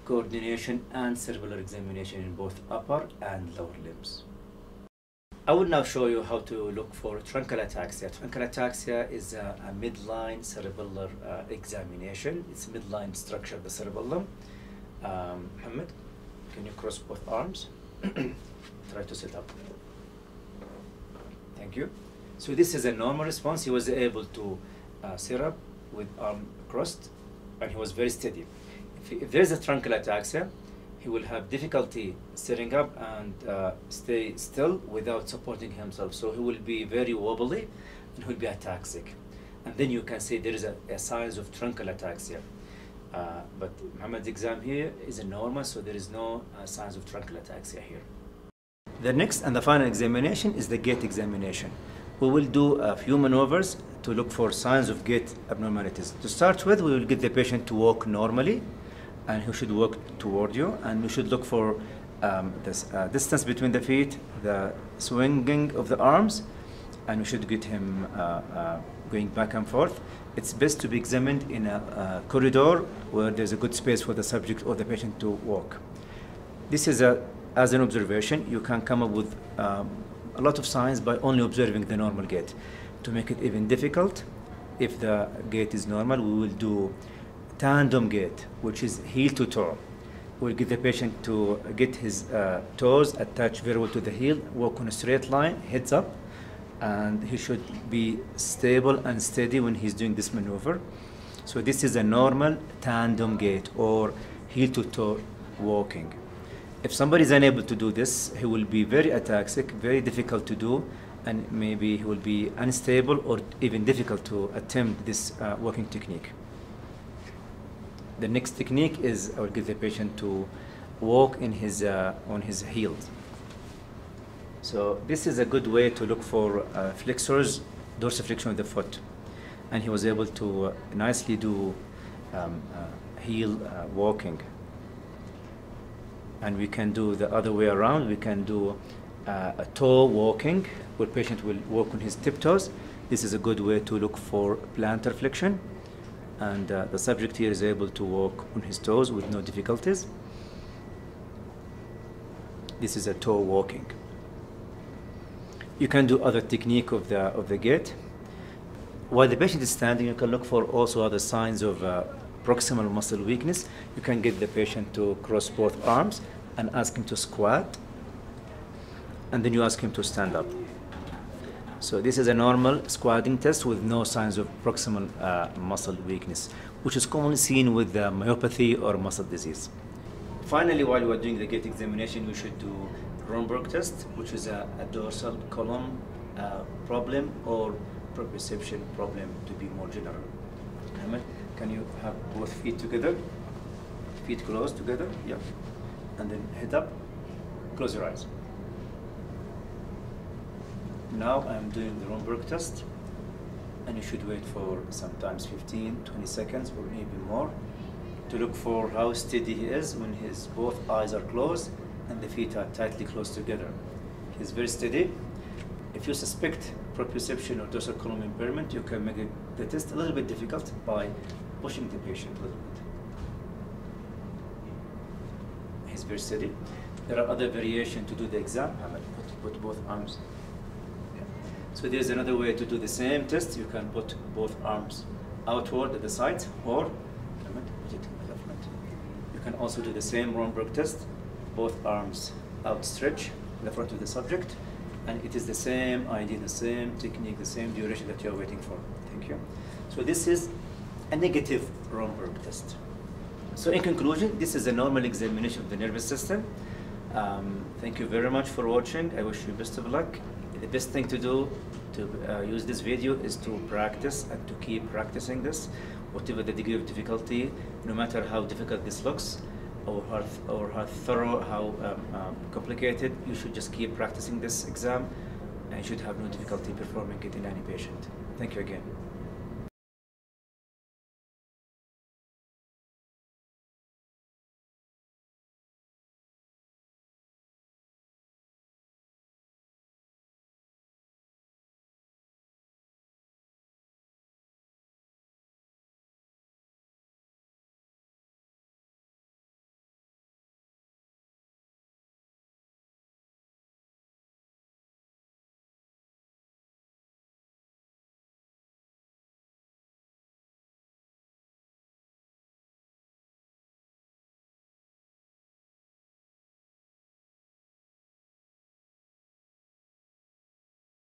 Speaker 1: coordination and cerebellar examination in both upper and lower limbs. I will now show you how to look for truncal ataxia. Truncal ataxia is a, a midline cerebellar uh, examination. It's midline structure of the cerebellum. Um, Mohammed, can you cross both arms? Try to sit up. Thank you. So this is a normal response. He was able to uh, sit up with arm crossed, and he was very steady. If, if there is a truncal ataxia, he will have difficulty sitting up and uh, stay still without supporting himself. So he will be very wobbly and he'll be ataxic. And then you can say there is a, a signs of truncal ataxia. Uh, but Muhammad's exam here is normal, so there is no uh, signs of truncal ataxia here. The next and the final examination is the gait examination. We will do a few maneuvers to look for signs of gait abnormalities. To start with, we will get the patient to walk normally, and he should walk toward you, and we should look for um, this uh, distance between the feet, the swinging of the arms, and we should get him uh, uh, going back and forth. It's best to be examined in a, uh corridor where there's a good space for the subject or the patient to walk. This is a, as an observation, you can come up with um, a lot of signs by only observing the normal gait. To make it even difficult, if the gait is normal, we will do tandem gait, which is heel to toe. We'll get the patient to get his uh, toes attached very well to the heel, walk on a straight line, heads up, and he should be stable and steady when he's doing this maneuver. So this is a normal tandem gait or heel to toe walking. If somebody is unable to do this, he will be very ataxic, very difficult to do, and maybe he will be unstable or even difficult to attempt this uh, walking technique. The next technique is I will get the patient to walk in his uh, on his heels. So this is a good way to look for uh, flexors, dorsiflexion of the foot, and he was able to uh, nicely do um, uh, heel uh, walking. And we can do the other way around. We can do uh, a toe walking, where patient will walk on his tiptoes. This is a good way to look for plantar flexion, and uh, the subject here is able to walk on his toes with no difficulties. This is a toe walking. You can do other technique of the of the gait. While the patient is standing, you can look for also other signs of uh, proximal muscle weakness. You can get the patient to cross both arms and ask him to squat, and then you ask him to stand up. So this is a normal squatting test with no signs of proximal uh, muscle weakness, which is commonly seen with uh, myopathy or muscle disease. Finally, while you are doing the gait examination, you should do Romberg test, which is a, a dorsal column uh, problem or proprioception problem to be more general. Can you have both feet together? Feet close together, yeah. And then head up, close your eyes. Now I'm doing the Romberg test, and you should wait for sometimes 15, 20 seconds or maybe more to look for how steady he is when his both eyes are closed and the feet are tightly closed together. He's very steady. If you suspect proprioception or dorsal column impairment, you can make the test a little bit difficult by pushing the patient a little bit. He's very steady. There are other variations to do the exam. Ahmed, put, put both arms. So there's another way to do the same test. You can put both arms outward at the sides or put it in the front. You can also do the same Romberg test. Both arms outstretch in the front of the subject. And it is the same idea, the same technique, the same duration that you're waiting for. Thank you. So this is a negative Romberg test. So in conclusion, this is a normal examination of the nervous system. Um, thank you very much for watching. I wish you best of luck. The best thing to do to uh, use this video is to practice and to keep practicing this, whatever the degree of difficulty, no matter how difficult this looks, or how, or how thorough, how um, um, complicated, you should just keep practicing this exam and you should have no difficulty performing it in any patient. Thank you again.